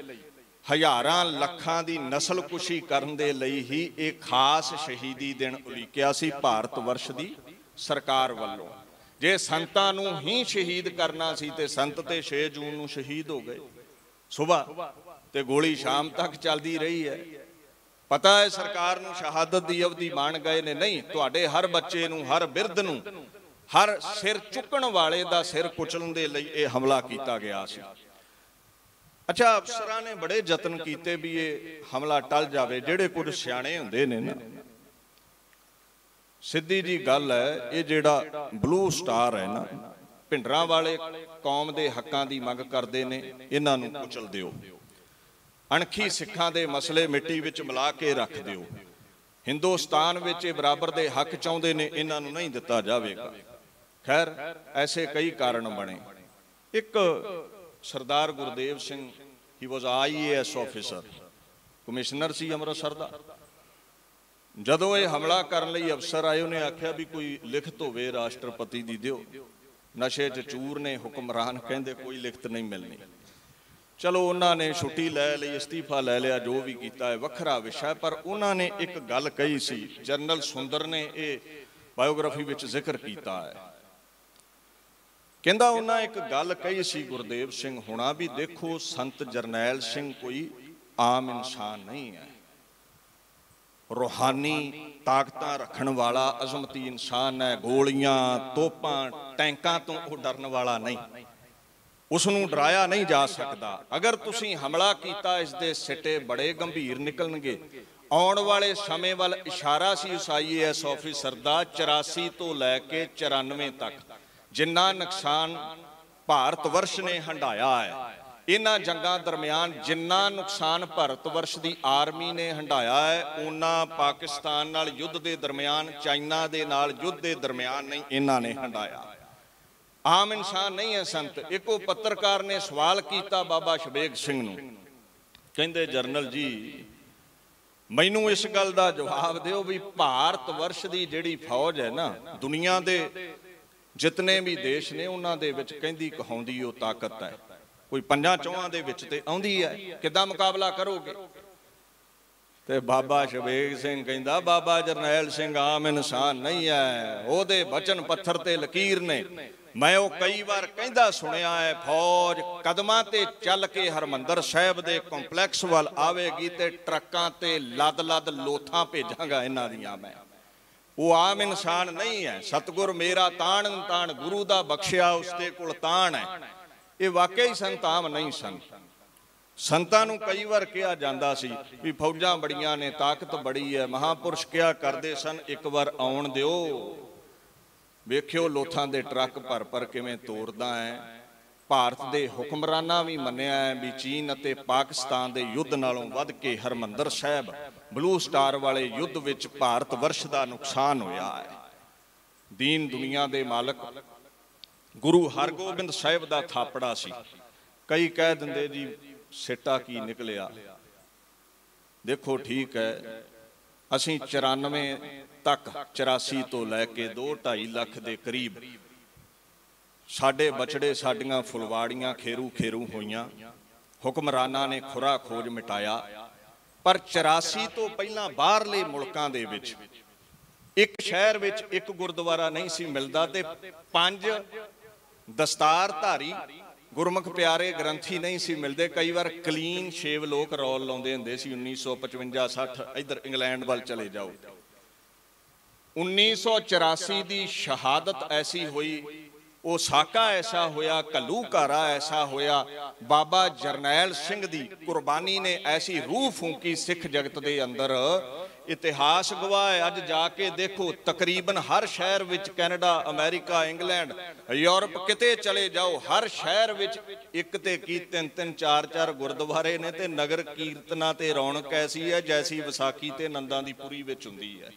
ਹਜ਼ਾਰਾਂ ਲੱਖਾਂ ਦੀ ਨਸਲ ਕੁਸ਼ੀ ਕਰਨ ਦੇ ਲਈ ਹੀ ਇਹ ਖਾਸ ਸ਼ਹੀਦੀ ਦਿਨ ਉਲੀਕਿਆ ਸੀ ਭਾਰਤ ਵਰਸ਼ ਦੀ ਸਰਕਾਰ ਵੱਲੋਂ। ਜੇ ਸੰਤਾਂ ਨੂੰ ਹੀ ਸ਼ਹੀਦ ਕਰਨਾ ਸੀ ਤੇ ਸੰਤ ਤੇ 6 ਜੂਨ ਨੂੰ ਸ਼ਹੀਦ ਹੋ ਗਏ। ਸਵੇਰ ਤੇ ਗੋਲੀ ਸ਼ਾਮ ਤੱਕ ਚੱਲਦੀ ਰਹੀ ਹੈ। ਪਤਾ ਹੈ ਸਰਕਾਰ ਨੂੰ ਸ਼ਹਾਦਤ ਦੀ ਅਵਧੀ ਮਾਣ ਗਏ ਨੇ, ਨਹੀਂ, ਤੁਹਾਡੇ ਹਰ ਬੱਚੇ ਨੂੰ, ਹਰ ਬਿਰਧ ਨੂੰ, ਹਰ ਸਿਰ ਚੁੱਕਣ ਵਾਲੇ ਦਾ ਸਿਰ ਕੁਚਲਣ ਦੇ ਲਈ ਇਹ ਹਮਲਾ ਕੀਤਾ ਗਿਆ ਸੀ। ਅੱਛਾ, ਅਫਸਰਾਂ ਨੇ ਬੜੇ ਯਤਨ ਕੀਤੇ ਵੀ ਇਹ ਹਮਲਾ ਟਲ ਜਾਵੇ, ਜਿਹੜੇ ਕੁਝ ਸਿਆਣੇ ਹੁੰਦੇ ਨੇ ਨਾ। ਸਿੱਧੀ ਜੀ ਗੱਲ ਹੈ, ਇਹ ਜਿਹੜਾ ਬਲੂ ਸਟਾਰ ਹੈ ਨਾ ਭਿੰਡਰਾਂ ਵਾਲੇ ਕੌਮ ਦੇ ਹੱਕਾਂ ਦੀ ਮੰਗ ਕਰਦੇ ਨੇ, ਇਹਨਾਂ ਨੂੰ ਕੁਚਲ ਦਿਓ। ਅਣਖੀ ਸਿੱਖਾਂ ਦੇ ਮਸਲੇ ਮਿੱਟੀ ਵਿੱਚ ਮਿਲਾ ਕੇ ਰੱਖ ਦਿਓ। ਹਿੰਦੁਸਤਾਨ ਵਿੱਚ ਇਹ ਬਰਾਬਰ ਦੇ ਹੱਕ ਚਾਹੁੰਦੇ ਨੇ, ਇਹਨਾਂ ਨੂੰ ਨਹੀਂ ਦਿੱਤਾ ਜਾਵੇਗਾ। ਖੈਰ, ਐਸੇ ਕਈ ਕਾਰਨ ਬਣੇ। ਇੱਕ Sardar Gurdev Singh he was IAS officer commissioner ਸੀ ਅੰਮ੍ਰਿਤਸਰ ਦਾ। ਜਦੋਂ ਇਹ ਹਮਲਾ ਕਰਨ ਲਈ ਅਫਸਰ ਆਏ, ਉਹਨੇ ਆਖਿਆ ਵੀ ਕੋਈ ਲਿਖਤ ਹੋਵੇ ਰਾਸ਼ਟਰਪਤੀ ਦੀ ਦਿਓ। ਨਸ਼ੇ 'ਚ ਚੂਰ ਨੇ, ਹੁਕਮਰਾਨ ਕਹਿੰਦੇ ਕੋਈ ਲਿਖਤ ਨਹੀਂ ਮਿਲਣੀ। ਚਲੋ ਉਹਨਾਂ ਨੇ ਛੁੱਟੀ ਲੈ ਲਈ, ਅਸਤੀਫਾ ਲੈ ਲਿਆ, ਜੋ ਵੀ ਕੀਤਾ ਹੈ, ਵੱਖਰਾ ਵਿਸ਼ਾ ਪਰ ਉਹਨਾਂ ਨੇ ਇੱਕ ਗੱਲ ਕਹੀ ਸੀ, ਜਨਰਲ ਸੁੰਦਰ ਨੇ ਇਹ ਬਾਇਓਗ੍ਰਾਫੀ ਵਿੱਚ ਜ਼ਿਕਰ ਕੀਤਾ ਹੈ। ਕਹਿੰਦਾ ਉਹਨਾਂ ਇੱਕ ਗੱਲ ਕਹੀ ਸੀ, ਗੁਰਦੇਵ ਸਿੰਘ, ਹੁਣਾ ਵੀ ਦੇਖੋ, ਸੰਤ ਜਰਨੈਲ ਸਿੰਘ ਕੋਈ ਆਮ ਇਨਸਾਨ ਨਹੀਂ ਹੈ। ਰੂਹਾਨੀ ਤਾਕਤਾਂ ਰੱਖਣ ਵਾਲਾ, ਅਜ਼ਮਤੀ ਇਨਸਾਨ ਹੈ, ਗੋਲੀਆਂ, ਤੋਪਾਂ, ਟੈਂਕਾਂ ਤੋਂ ਉਹ ਡਰਨ ਵਾਲਾ ਨਹੀਂ। ਉਸ ਨੂੰ ਡਰਾਇਆ ਨਹੀਂ ਜਾ ਸਕਦਾ। ਅਗਰ ਤੁਸੀਂ ਹਮਲਾ ਕੀਤਾ, ਇਸ ਦੇ ਸਿੱਟੇ ਬੜੇ ਗੰਭੀਰ ਨਿਕਲਣਗੇ। ਆਉਣ ਵਾਲੇ ਸਮੇਂ ਵੱਲ ਇਸ਼ਾਰਾ ਸੀ ਉਸ ਆਈਏਐਸ ਆਫੀਸਰ ਦਾ 84 ਤੋਂ ਲੈ ਕੇ 94 ਤੱਕ, ਜਿੰਨਾ ਨੁਕਸਾਨ ਭਾਰਤ ਵਰਸ਼ ਨੇ ਹੰਡਾਇਆ ਹੈ। ਇਹਨਾਂ ਜੰਗਾਂ ਦਰਮਿਆਨ ਜਿੰਨਾ ਨੁਕਸਾਨ ਭਾਰਤ ਵਰਸ਼ ਦੀ ਆਰਮੀ ਨੇ ਹੰਡਾਇਆ ਹੈ ਉਹਨਾਂ ਪਾਕਿਸਤਾਨ ਨਾਲ ਯੁੱਧ ਦੇ ਦਰਮਿਆਨ, ਚਾਈਨਾ ਦੇ ਨਾਲ ਯੁੱਧ ਦੇ ਦਰਮਿਆਨ ਨਹੀਂ ਇਹਨਾਂ ਨੇ ਹੰਡਾਇਆ ਆਮ ਇਨਸਾਨ ਨਹੀਂ ਹੈ ਸੰਤ। ਇੱਕੋ ਪੱਤਰਕਾਰ ਨੇ ਸਵਾਲ ਕੀਤਾ ਬਾਬਾ ਸ਼ਬੇਗ ਸਿੰਘ ਨੂੰ। ਕਹਿੰਦੇ, ਜਰਨਲ ਜੀ, ਮੈਨੂੰ ਇਸ ਗੱਲ ਦਾ ਜਵਾਬ ਦਿਓ ਵੀ ਭਾਰਤ ਵਰਸ਼ ਦੀ ਜਿਹੜੀ ਫੌਜ ਹੈ ਨਾ, ਦੁਨੀਆ ਦੇ ਜਿਤਨੇ ਵੀ ਦੇਸ਼ ਨੇ, ਉਹਨਾਂ ਦੇ ਵਿੱਚ ਕਹਿੰਦੀ ਕਹਾਉਂਦੀ ਉਹ ਤਾਕਤ ਹੈ। ਕੋਈ ਪੰਜਾਂ ਚੌਹਾਂ ਦੇ ਵਿੱਚ ਤੇ ਆਉਂਦੀ ਹੈ। ਕਿੱਦਾਂ ਮੁਕਾਬਲਾ ਕਰੋਗੇ? ਤੇ ਬਾਬਾ ਸ਼ਬੇਗ ਸਿੰਘ ਕਹਿੰਦਾ, ਬਾਬਾ ਜਰਨੈਲ ਸਿੰਘ ਆਮ ਇਨਸਾਨ ਨਹੀਂ ਹੈ। ਉਹਦੇ ਬਚਨ ਪੱਥਰ ਤੇ ਲਕੀਰ ਨੇ ਮੈਂ ਉਹ ਕਈ ਵਾਰ ਕਹਿੰਦਾ ਸੁਣਿਆ ਹੈ, ਫੌਜ ਕਦਮਾਂ ਤੇ ਚੱਲ ਕੇ ਹਰਮੰਦਰ ਸਾਹਿਬ ਦੇ ਕੰਪਲੈਕਸ ਵੱਲ ਆਵੇਗੀ ਤੇ ਟਰੱਕਾਂ ਤੇ ਲੱਦ-ਲੱਦ ਲੋਥਾਂ ਭੇਜਾਂਗਾ ਇਹਨਾਂ ਦੀਆਂ ਮੈਂ। ਉਹ ਆਮ ਇਨਸਾਨ ਨਹੀਂ ਹੈ। ਸਤਗੁਰ ਮੇਰਾ ਤਾਣ ਤਾਣ ਗੁਰੂ ਦਾ ਬਖਸ਼ਿਆ ਉਸਦੇ ਕੋਲ ਤਾਣ ਹੈ। ਇਹ ਵਾਕਈ ਸੰਤ ਆਮ ਨਹੀਂ ਸਨ। ਸੰਤਾਂ ਨੂੰ ਕਈ ਵਾਰ ਕਿਹਾ ਜਾਂਦਾ ਸੀ ਵੀ ਫੌਜਾਂ ਬੜੀਆਂ ਨੇ, ਤਾਕਤ ਬੜੀ ਹੈ, ਮਹਾਪੁਰਸ਼ ਕਿਹਾ ਕਰਦੇ ਸਨ, ਇੱਕ ਵਾਰ ਆਉਣ ਦਿਓ। ਵੇਖਿਓ ਲੋਥਾਂ ਦੇ ਟਰੱਕ ਭਰ ਭਰ ਕਿਵੇਂ ਤੋਰਦਾ ਹੈ ਭਾਰਤ ਦੇ ਹੁਕਮਰਾਨਾਂ ਵੀ ਮੰਨਿਆ ਹੈ ਵੀ ਚੀਨ ਅਤੇ ਪਾਕਿਸਤਾਨ ਦੇ ਯੁੱਧ ਨਾਲੋਂ ਵੱਧ ਕੇ ਹਰਮੰਦਰ ਸਾਹਿਬ, ਬਲੂ ਸਟਾਰ ਵਾਲੇ ਯੁੱਧ ਵਿੱਚ ਭਾਰਤ ਵਰਸ਼ ਦਾ ਨੁਕਸਾਨ ਹੋਇਆ ਹੈ ਦੀਨ ਦੁਨੀਆ ਦੇ ਮਾਲਕ ਗੁਰੂ ਹਰਗੋਬਿੰਦ ਸਾਹਿਬ ਦਾ ਥਾਪੜਾ ਸੀ। ਕਈ ਕਹਿ ਦਿੰਦੇ ਜੀ, ਸਿੱਟਾ ਕੀ ਨਿਕਲਿਆ। ਦੇਖੋ ਠੀਕ ਹੈ ਅਸੀਂ 94 ਤੱਕ 84 ਤੋਂ ਲੈ ਕੇ 2.5 ਲੱਖ ਦੇ ਕਰੀਬ ਸਾਡੇ ਬਚੜੇ ਸਾਡੀਆਂ ਫੁਲਵਾੜੀਆਂ ਖੇਰੂ ਖੇਰੂ ਹੋਈਆਂ। ਹੁਕਮਰਾਨਾਂ ਨੇ ਖੁਰਾ ਖੋਜ ਮਿਟਾਇਆ। ਪਰ 84 ਤੋਂ ਪਹਿਲਾਂ ਬਾਹਰਲੇ ਮੁਲਕਾਂ ਦੇ ਵਿੱਚ ਇੱਕ ਸ਼ਹਿਰ ਵਿੱਚ ਇੱਕ ਗੁਰਦੁਆਰਾ ਨਹੀਂ ਸੀ ਮਿਲਦਾ ਤੇ ਪੰਜ ਦਸਤਾਰਧਾਰੀ ਗੁਰਮੁਖ ਪਿਆਰੇ ਗ੍ਰੰਥੀ ਨਹੀਂ ਸੀ ਮਿਲਦੇ। ਕਈ ਵਾਰ ਕਲੀਨ ਸ਼ੇਵ ਲੋਕ ਰੌਲ ਲਾਉਂਦੇ ਹੁੰਦੇ ਸੀ 1955 60 ਇੱਧਰ ਇੰਗਲੈਂਡ ਵੱਲ ਚਲੇ ਜਾਓ। 1984 ਦੀ ਸ਼ਹਾਦਤ ਐਸੀ ਹੋਈ। ਉਹ ਸਾਕਾ ਐਸਾ ਹੋਇਆ ਘੱਲੂਘਾਰਾ ਐਸਾ ਹੋਇਆ। ਬਾਬਾ ਜਰਨੈਲ ਸਿੰਘ ਦੀ ਕੁਰਬਾਨੀ ਨੇ ਐਸੀ ਰੂਹ ਫੂਕੀ ਸਿੱਖ ਜਗਤ ਦੇ ਅੰਦਰ। ਇਤਿਹਾਸ ਗਵਾਹ ਹੈ, ਅੱਜ ਜਾ ਕੇ ਦੇਖੋ, ਤਕਰੀਬਨ ਹਰ ਸ਼ਹਿਰ ਵਿੱਚ ਕੈਨੇਡਾ, ਅਮਰੀਕਾ, ਇੰਗਲੈਂਡ, ਯੂਰਪ, ਕਿਤੇ ਚਲੇ ਜਾਓ, ਹਰ ਸ਼ਹਿਰ ਵਿੱਚ ਇੱਕ ਤੇ ਕੀ ਤਿੰਨ ਤਿੰਨ ਚਾਰ ਚਾਰ ਗੁਰਦੁਆਰੇ ਨੇ ਤੇ ਨਗਰ ਕੀਰਤਨਾਂ ਤੇ ਰੌਣਕ ਐਸੀ ਹੈ, ਜੈਸੀ ਵਿਸਾਖੀ ਤੇ ਨੰਦਾਂ ਦੀ ਪੁਰੀ ਵਿੱਚ ਹੁੰਦੀ ਹੈ।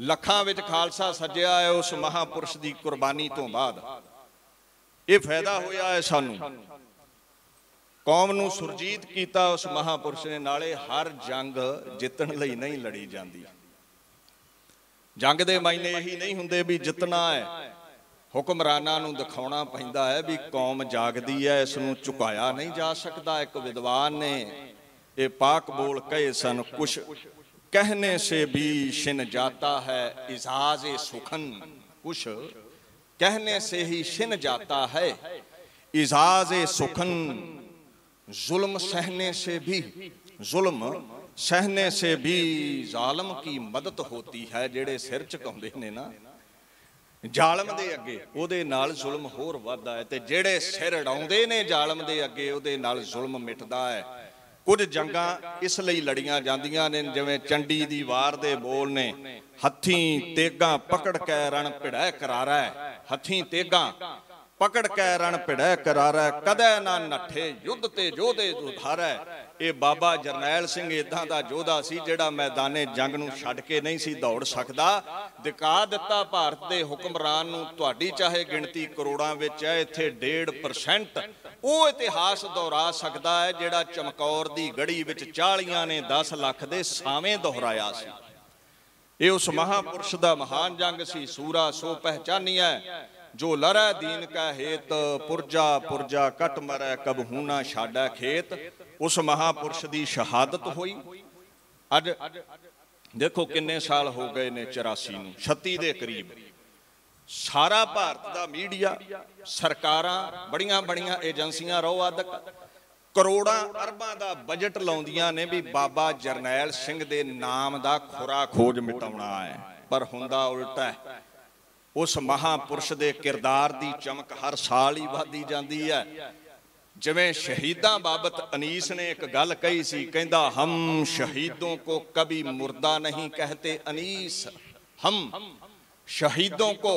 ਲੱਖਾਂ ਵਿੱਚ ਖਾਲਸਾ ਸੱਜਿਆ ਹੈ ਉਸ ਮਹਾਪੁਰਸ਼ ਦੀ ਕੁਰਬਾਨੀ ਤੋਂ ਬਾਅਦ। ਇਹ ਫਾਇਦਾ ਹੋਇਆ ਹੈ ਸਾਨੂੰ। ਕੌਮ ਨੂੰ ਸੁਰਜੀਤ ਕੀਤਾ ਉਸ ਮਹਾਪੁਰਸ਼ ਨੇ, ਨਾਲੇ ਹਰ ਜੰਗ ਜਿੱਤਣ ਲਈ ਨਹੀਂ ਲੜੀ ਜਾਂਦੀ। ਜੰਗ ਦੇ ਮਾਇਨੇ ਇਹੀ ਨਹੀਂ ਹੁੰਦੇ ਵੀ ਜਿੱਤਣਾ ਹੈ। ਹੁਕਮਰਾਨਾਂ ਨੂੰ ਦਿਖਾਉਣਾ ਪੈਂਦਾ ਹੈ ਵੀ ਕੌਮ ਜਾਗਦੀ ਹੈ, ਇਸ ਨੂੰ ਝੁਕਾਇਆ ਨਹੀਂ ਜਾ ਸਕਦਾ। ਇੱਕ ਵਿਦਵਾਨ ਨੇ ਇਹ ਪਾਕ ਬੋਲ ਕਹੇ ਸਨ, ਕੁਛ कहने से भी शिन जाता है इजाज सुखन कुछ कहने से ही शिन जाता है इजाज सुखन जुल्म सहने से भी जुल्म सहने से भी जालम की मदद होती है ਜਿਹੜੇ ਸਿਰ ਝੁਕਾਉਂਦੇ ਨੇ ਨਾ ਜ਼ਾਲਮ ਦੇ ਅੱਗੇ ਉਹਦੇ ਨਾਲ ਜ਼ੁਲਮ ਹੋਰ ਵੱਧਦਾ ਹੈ ਤੇ ਜਿਹੜੇ ਸਿਰ ਅਡਾਉਂਦੇ ਨੇ ਜ਼ਾਲਮ ਦੇ ਅੱਗੇ ਉਹਦੇ ਨਾਲ ਜ਼ੁਲਮ ਮਿਟਦਾ ਹੈ ਕੁਝ ਜੰਗਾਂ ਇਸ ਲਈ ਲੜੀਆਂ ਜਾਂਦੀਆਂ ਨੇ, ਜਿਵੇਂ ਚੰਡੀ ਦੀ ਵਾਰ ਦੇ ਬੋਲ ਨੇ, ਹੱਥੀਂ ਤੇਗਾ ਪਕੜ ਕੇ ਰਣ ਭਿੜੈ ਕਰਾਰਾ, ਹੱਥੀਂ ਤੇਗਾ ਪਕੜ ਕੇ ਰਣ ਭਿੜੈ ਕਰਾਰਾ, ਕਦੇ ਨਾ ਨੱਠੇ ਯੁੱਧ ਤੇ ਜੋਧੇ ਉਧਾਰੈ। ਇਹ ਬਾਬਾ ਜਰਨੈਲ ਸਿੰਘ ਇਦਾਂ ਦਾ ਯੋਧਾ ਸੀ, ਜਿਹੜਾ ਮੈਦਾਨੇ ਜੰਗ ਨੂੰ ਛੱਡ ਕੇ ਨਹੀਂ ਸੀ ਦੌੜ ਸਕਦਾ। ਦਿਖਾ ਦਿੱਤਾ ਭਾਰਤ ਦੇ ਹੁਕਮਰਾਨ ਨੂੰ, ਤੁਹਾਡੀ ਚਾਹੇ ਗਿਣਤੀ ਕਰੋੜਾਂ ਵਿੱਚ ਹੈ, ਇੱਥੇ 1.5% ਉਹ ਇਤਿਹਾਸ ਦੁਹਰਾ ਸਕਦਾ ਹੈ ਜਿਹੜਾ ਚਮਕੌਰ ਦੀ ਗੜੀ ਵਿੱਚ 40 ਨੇ 10 ਲੱਖ ਦੇ ਸਾਵੇਂ ਦੁਹਰਾਇਆ ਸੀ। ਇਹ ਉਸ ਮਹਾਪੁਰਸ਼ ਦਾ ਮਹਾਨ ਜੰਗ ਸੀ। ਸੂਰਾ ਸੋ ਪਹਿਚਾਨੀਐ ਜੋ ਲਰੈ ਦੀਨ ਕਾ ਹੇਤ, ਪੁਰਜਾ ਪੁਰਜਾ ਕਟ ਮਰੈ, ਕਬ ਹੂਣਾ ਛਾੜੈ ਖੇਤ। ਉਸ ਮਹਾਪੁਰਸ਼ ਦੀ ਸ਼ਹਾਦਤ ਹੋਈ। ਅੱਜ ਦੇਖੋ ਕਿੰਨੇ ਸਾਲ ਹੋ ਗਏ ਨੇ 84 ਨੂੰ 36 ਦੇ ਕਰੀਬ। ਸਾਰਾ ਭਾਰਤ ਦਾ ਮੀਡੀਆ, ਸਰਕਾਰਾਂ, ਬੜੀਆਂ ਬੜੀਆਂ ਏਜੰਸੀਆਂ, ਰੋਵਾਦਕ ਕਰੋੜਾਂ ਅਰਬਾਂ ਦਾ ਬਜਟ ਲਾਉਂਦੀਆਂ ਨੇ ਵੀ ਬਾਬਾ ਜਰਨੈਲ ਸਿੰਘ ਦੇ ਨਾਮ ਦਾ ਖੁਰਾ ਖੋਜ ਮਿਟਾਉਣਾ ਹੈ। ਪਰ ਹੁੰਦਾ ਉਲਟਾ ਹੈ, ਉਸ ਮਹਾਪੁਰਸ਼ ਦੇ ਕਿਰਦਾਰ ਦੀ ਚਮਕ ਹਰ ਸਾਲ ਹੀ ਵਧਦੀ ਜਾਂਦੀ ਹੈ। ਜਿਵੇਂ ਸ਼ਹੀਦਾਂ ਬਾਬਤ ਅਨੀਸ ਨੇ ਇੱਕ ਗੱਲ ਕਹੀ ਸੀ, ਕਹਿੰਦਾ, ਹਮ ਸ਼ਹੀਦੋਂ ਕੋ ਕभी ਮੁਰਦਾ ਨਹੀਂ ਕਹਤੇ ਅਨੀਸ, ਹਮ ਸ਼ਹੀਦੋਂ ਕੋ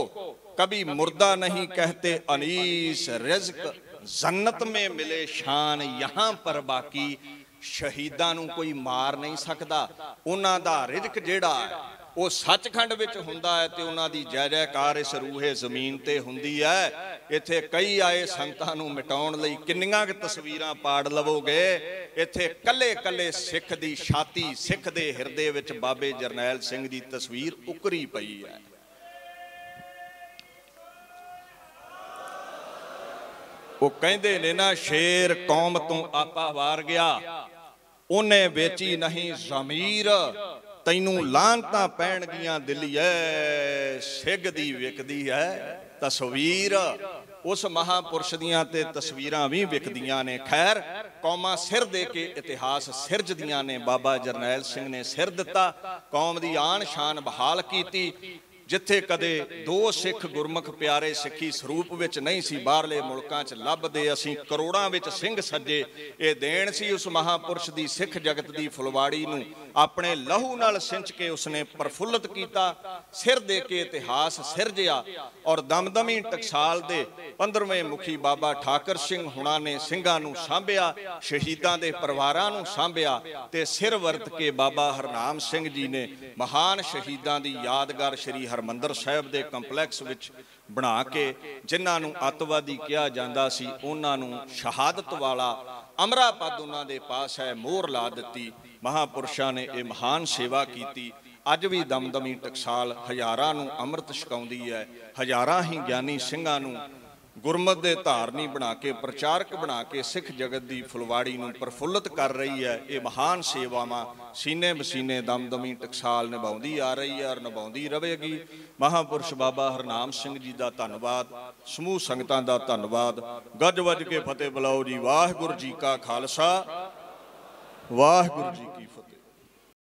कभी मुर्दा नहीं कहते अनीस रिज्क जन्नत में मिले शान यहां पर बाकी ਸ਼ਹੀਦਾਂ ਨੂੰ ਕੋਈ ਮਾਰ ਨਹੀਂ ਸਕਦਾ ਉਹਨਾਂ ਦਾ ਰਿਜ਼ਕ ਜਿਹੜਾ ਹੈ ਉਹ ਸੱਚਖੰਡ ਵਿੱਚ ਹੁੰਦਾ ਹੈ ਤੇ ਉਹਨਾਂ ਦੀ ਜੈ ਜੈਕਾਰ ਇਸ ਰੂਹੇ ਜ਼ਮੀਨ ਤੇ ਹੁੰਦੀ ਹੈ ਇੱਥੇ ਕਈ ਆਏ ਸੰਤਾਂ ਨੂੰ ਮਿਟਾਉਣ ਲਈ ਕਿੰਨੀਆਂ ਕਿ ਤਸਵੀਰਾਂ ਪਾੜ ਲਵੋਗੇ ਇੱਥੇ ਕੱਲੇ ਕੱਲੇ ਸਿੱਖ ਦੀ ਛਾਤੀ ਸਿੱਖ ਦੇ ਹਿਰਦੇ ਵਿੱਚ ਬਾਬੇ ਜਰਨੈਲ ਸਿੰਘ ਦੀ ਤਸਵੀਰ ਉਕਰੀ ਪਈ ਹੈ ਉਹ ਕਹਿੰਦੇ ਨੇ ਨਾ, ਸ਼ੇਰ ਕੌਮ ਤੋਂ ਆਪਾ ਵਾਰ ਗਿਆ। ਉਹਨੇ ਵੇਚੀ ਨਹੀਂ ਜ਼ਮੀਰ, ਤੈਨੂੰ ਲਾਂਤਾਂ ਪੈਣਗੀਆਂ ਦਿੱਲੀਏ ਸਿੱਗ ਦੀ ਵਿਕਦੀ ਹੈ ਤਸਵੀਰ। ਉਸ ਮਹਾਪੁਰਸ਼ ਦੀਆਂ ਤੇ ਤਸਵੀਰਾਂ ਵੀ ਵਿਕਦੀਆਂ ਨੇ। ਖੈਰ, ਕੌਮਾਂ ਸਿਰ ਦੇ ਕੇ ਇਤਿਹਾਸ ਸਿਰਜਦੀਆਂ ਨੇ। ਬਾਬਾ ਜਰਨੈਲ ਸਿੰਘ ਨੇ ਸਿਰ ਦਿੱਤਾ, ਕੌਮ ਦੀ ਆਨ ਸ਼ਾਨ ਬਹਾਲ ਕੀਤੀ। ਜਿੱਥੇ ਕਦੇ ਦੋ ਸਿੱਖ ਗੁਰਮੁਖ ਪਿਆਰੇ ਸਿੱਖੀ ਸਰੂਪ ਵਿੱਚ ਨਹੀਂ ਸੀ, ਬਾਹਰਲੇ ਮੁਲਕਾਂ 'ਚ ਲੱਭਦੇ ਅਸੀਂ ਕਰੋੜਾਂ ਵਿੱਚ ਸਿੰਘ ਸੱਜੇ। ਇਹ ਦੇਣ ਸੀ ਉਸ ਮਹਾਪੁਰਸ਼ ਦੀ ਸਿੱਖ ਜਗਤ ਦੀ ਫੁਲਵਾੜੀ ਨੂੰ। ਆਪਣੇ ਲਹੂ ਨਾਲ ਸਿੰਚ ਕੇ ਉਸਨੇ ਪ੍ਰਫੁੱਲਤ ਕੀਤਾ, ਸਿਰ ਦੇ ਕੇ ਇਤਿਹਾਸ ਸਿਰਜਿਆ ਔਰ ਦਮਦਮੀ ਟਕਸਾਲ ਦੇ 15ਵੇਂ ਮੁਖੀ ਬਾਬਾ ਠਾਕਰ ਸਿੰਘ ਹੁਣਾ ਨੇ ਸਿੰਘਾਂ ਨੂੰ ਸਾਂਭਿਆ, ਸ਼ਹੀਦਾਂ ਦੇ ਪਰਿਵਾਰਾਂ ਨੂੰ ਸਾਂਭਿਆ ਤੇ ਸਿਰ ਵਰਤ ਕੇ ਬਾਬਾ ਹਰਨਾਮ ਸਿੰਘ ਜੀ ਨੇ ਮਹਾਨ ਸ਼ਹੀਦਾਂ ਦੀ ਯਾਦਗਾਰ ਸ਼੍ਰੀ ਹਰਮੰਦਰ ਸਾਹਿਬ ਦੇ ਕੰਪਲੈਕਸ ਵਿੱਚ ਬਣਾ ਕੇ, ਜਿਨ੍ਹਾਂ ਨੂੰ ਅੱਤਵਾਦੀ ਕਿਹਾ ਜਾਂਦਾ ਸੀ, ਉਹਨਾਂ ਨੂੰ ਸ਼ਹਾਦਤ ਵਾਲਾ ਅਮਰਾਪਦ ਉਹਨਾਂ ਦੇ ਪਾਸ ਹੈ ਮੋਹਰ ਲਾ ਦਿੱਤੀ ਮਹਾਪੁਰਸ਼ਾਂ ਨੇ ਇਹ ਮਹਾਨ ਸੇਵਾ ਕੀਤੀ। ਅੱਜ ਵੀ ਦਮਦਮੀ ਟਕਸਾਲ ਹਜ਼ਾਰਾਂ ਨੂੰ ਅੰਮ੍ਰਿਤ ਛਕਾਉਂਦੀ ਹੈ। ਹਜ਼ਾਰਾਂ ਹੀ ਗਿਆਨੀ ਸਿੰਘਾਂ ਨੂੰ ਗੁਰਮਤ ਦੇ ਧਾਰਨੀ ਬਣਾ ਕੇ, ਪ੍ਰਚਾਰਕ ਬਣਾ ਕੇ ਸਿੱਖ ਜਗਤ ਦੀ ਫੁਲਵਾੜੀ ਨੂੰ ਪ੍ਰਫੁੱਲਤ ਕਰ ਰਹੀ ਹੈ। ਇਹ ਮਹਾਨ ਸੇਵਾਵਾਂ ਸੀਨੇ ਬਸੀਨੇ ਦਮਦਮੀ ਟਕਸਾਲ ਨਿਭਾਉਂਦੀ ਆ ਰਹੀ ਹੈ ਔਰ ਨਿਭਾਉਂਦੀ ਰਹੇਗੀ। ਮਹਾਪੁਰਸ਼ ਬਾਬਾ ਹਰਨਾਮ ਸਿੰਘ ਜੀ ਦਾ ਧੰਨਵਾਦ, ਸਮੂਹ ਸੰਗਤਾਂ ਦਾ ਧੰਨਵਾਦ। ਗੱਜ ਵੱਜ ਕੇ ਫਤਿਹ ਬੁਲਾਓ ਜੀ। ਵਾਹਿਗੁਰੂ ਜੀ ਕਾ ਖਾਲਸਾ। ਵਾਹਿਗੁਰੂ ਜੀ ਕੀ ਫਤਿਹ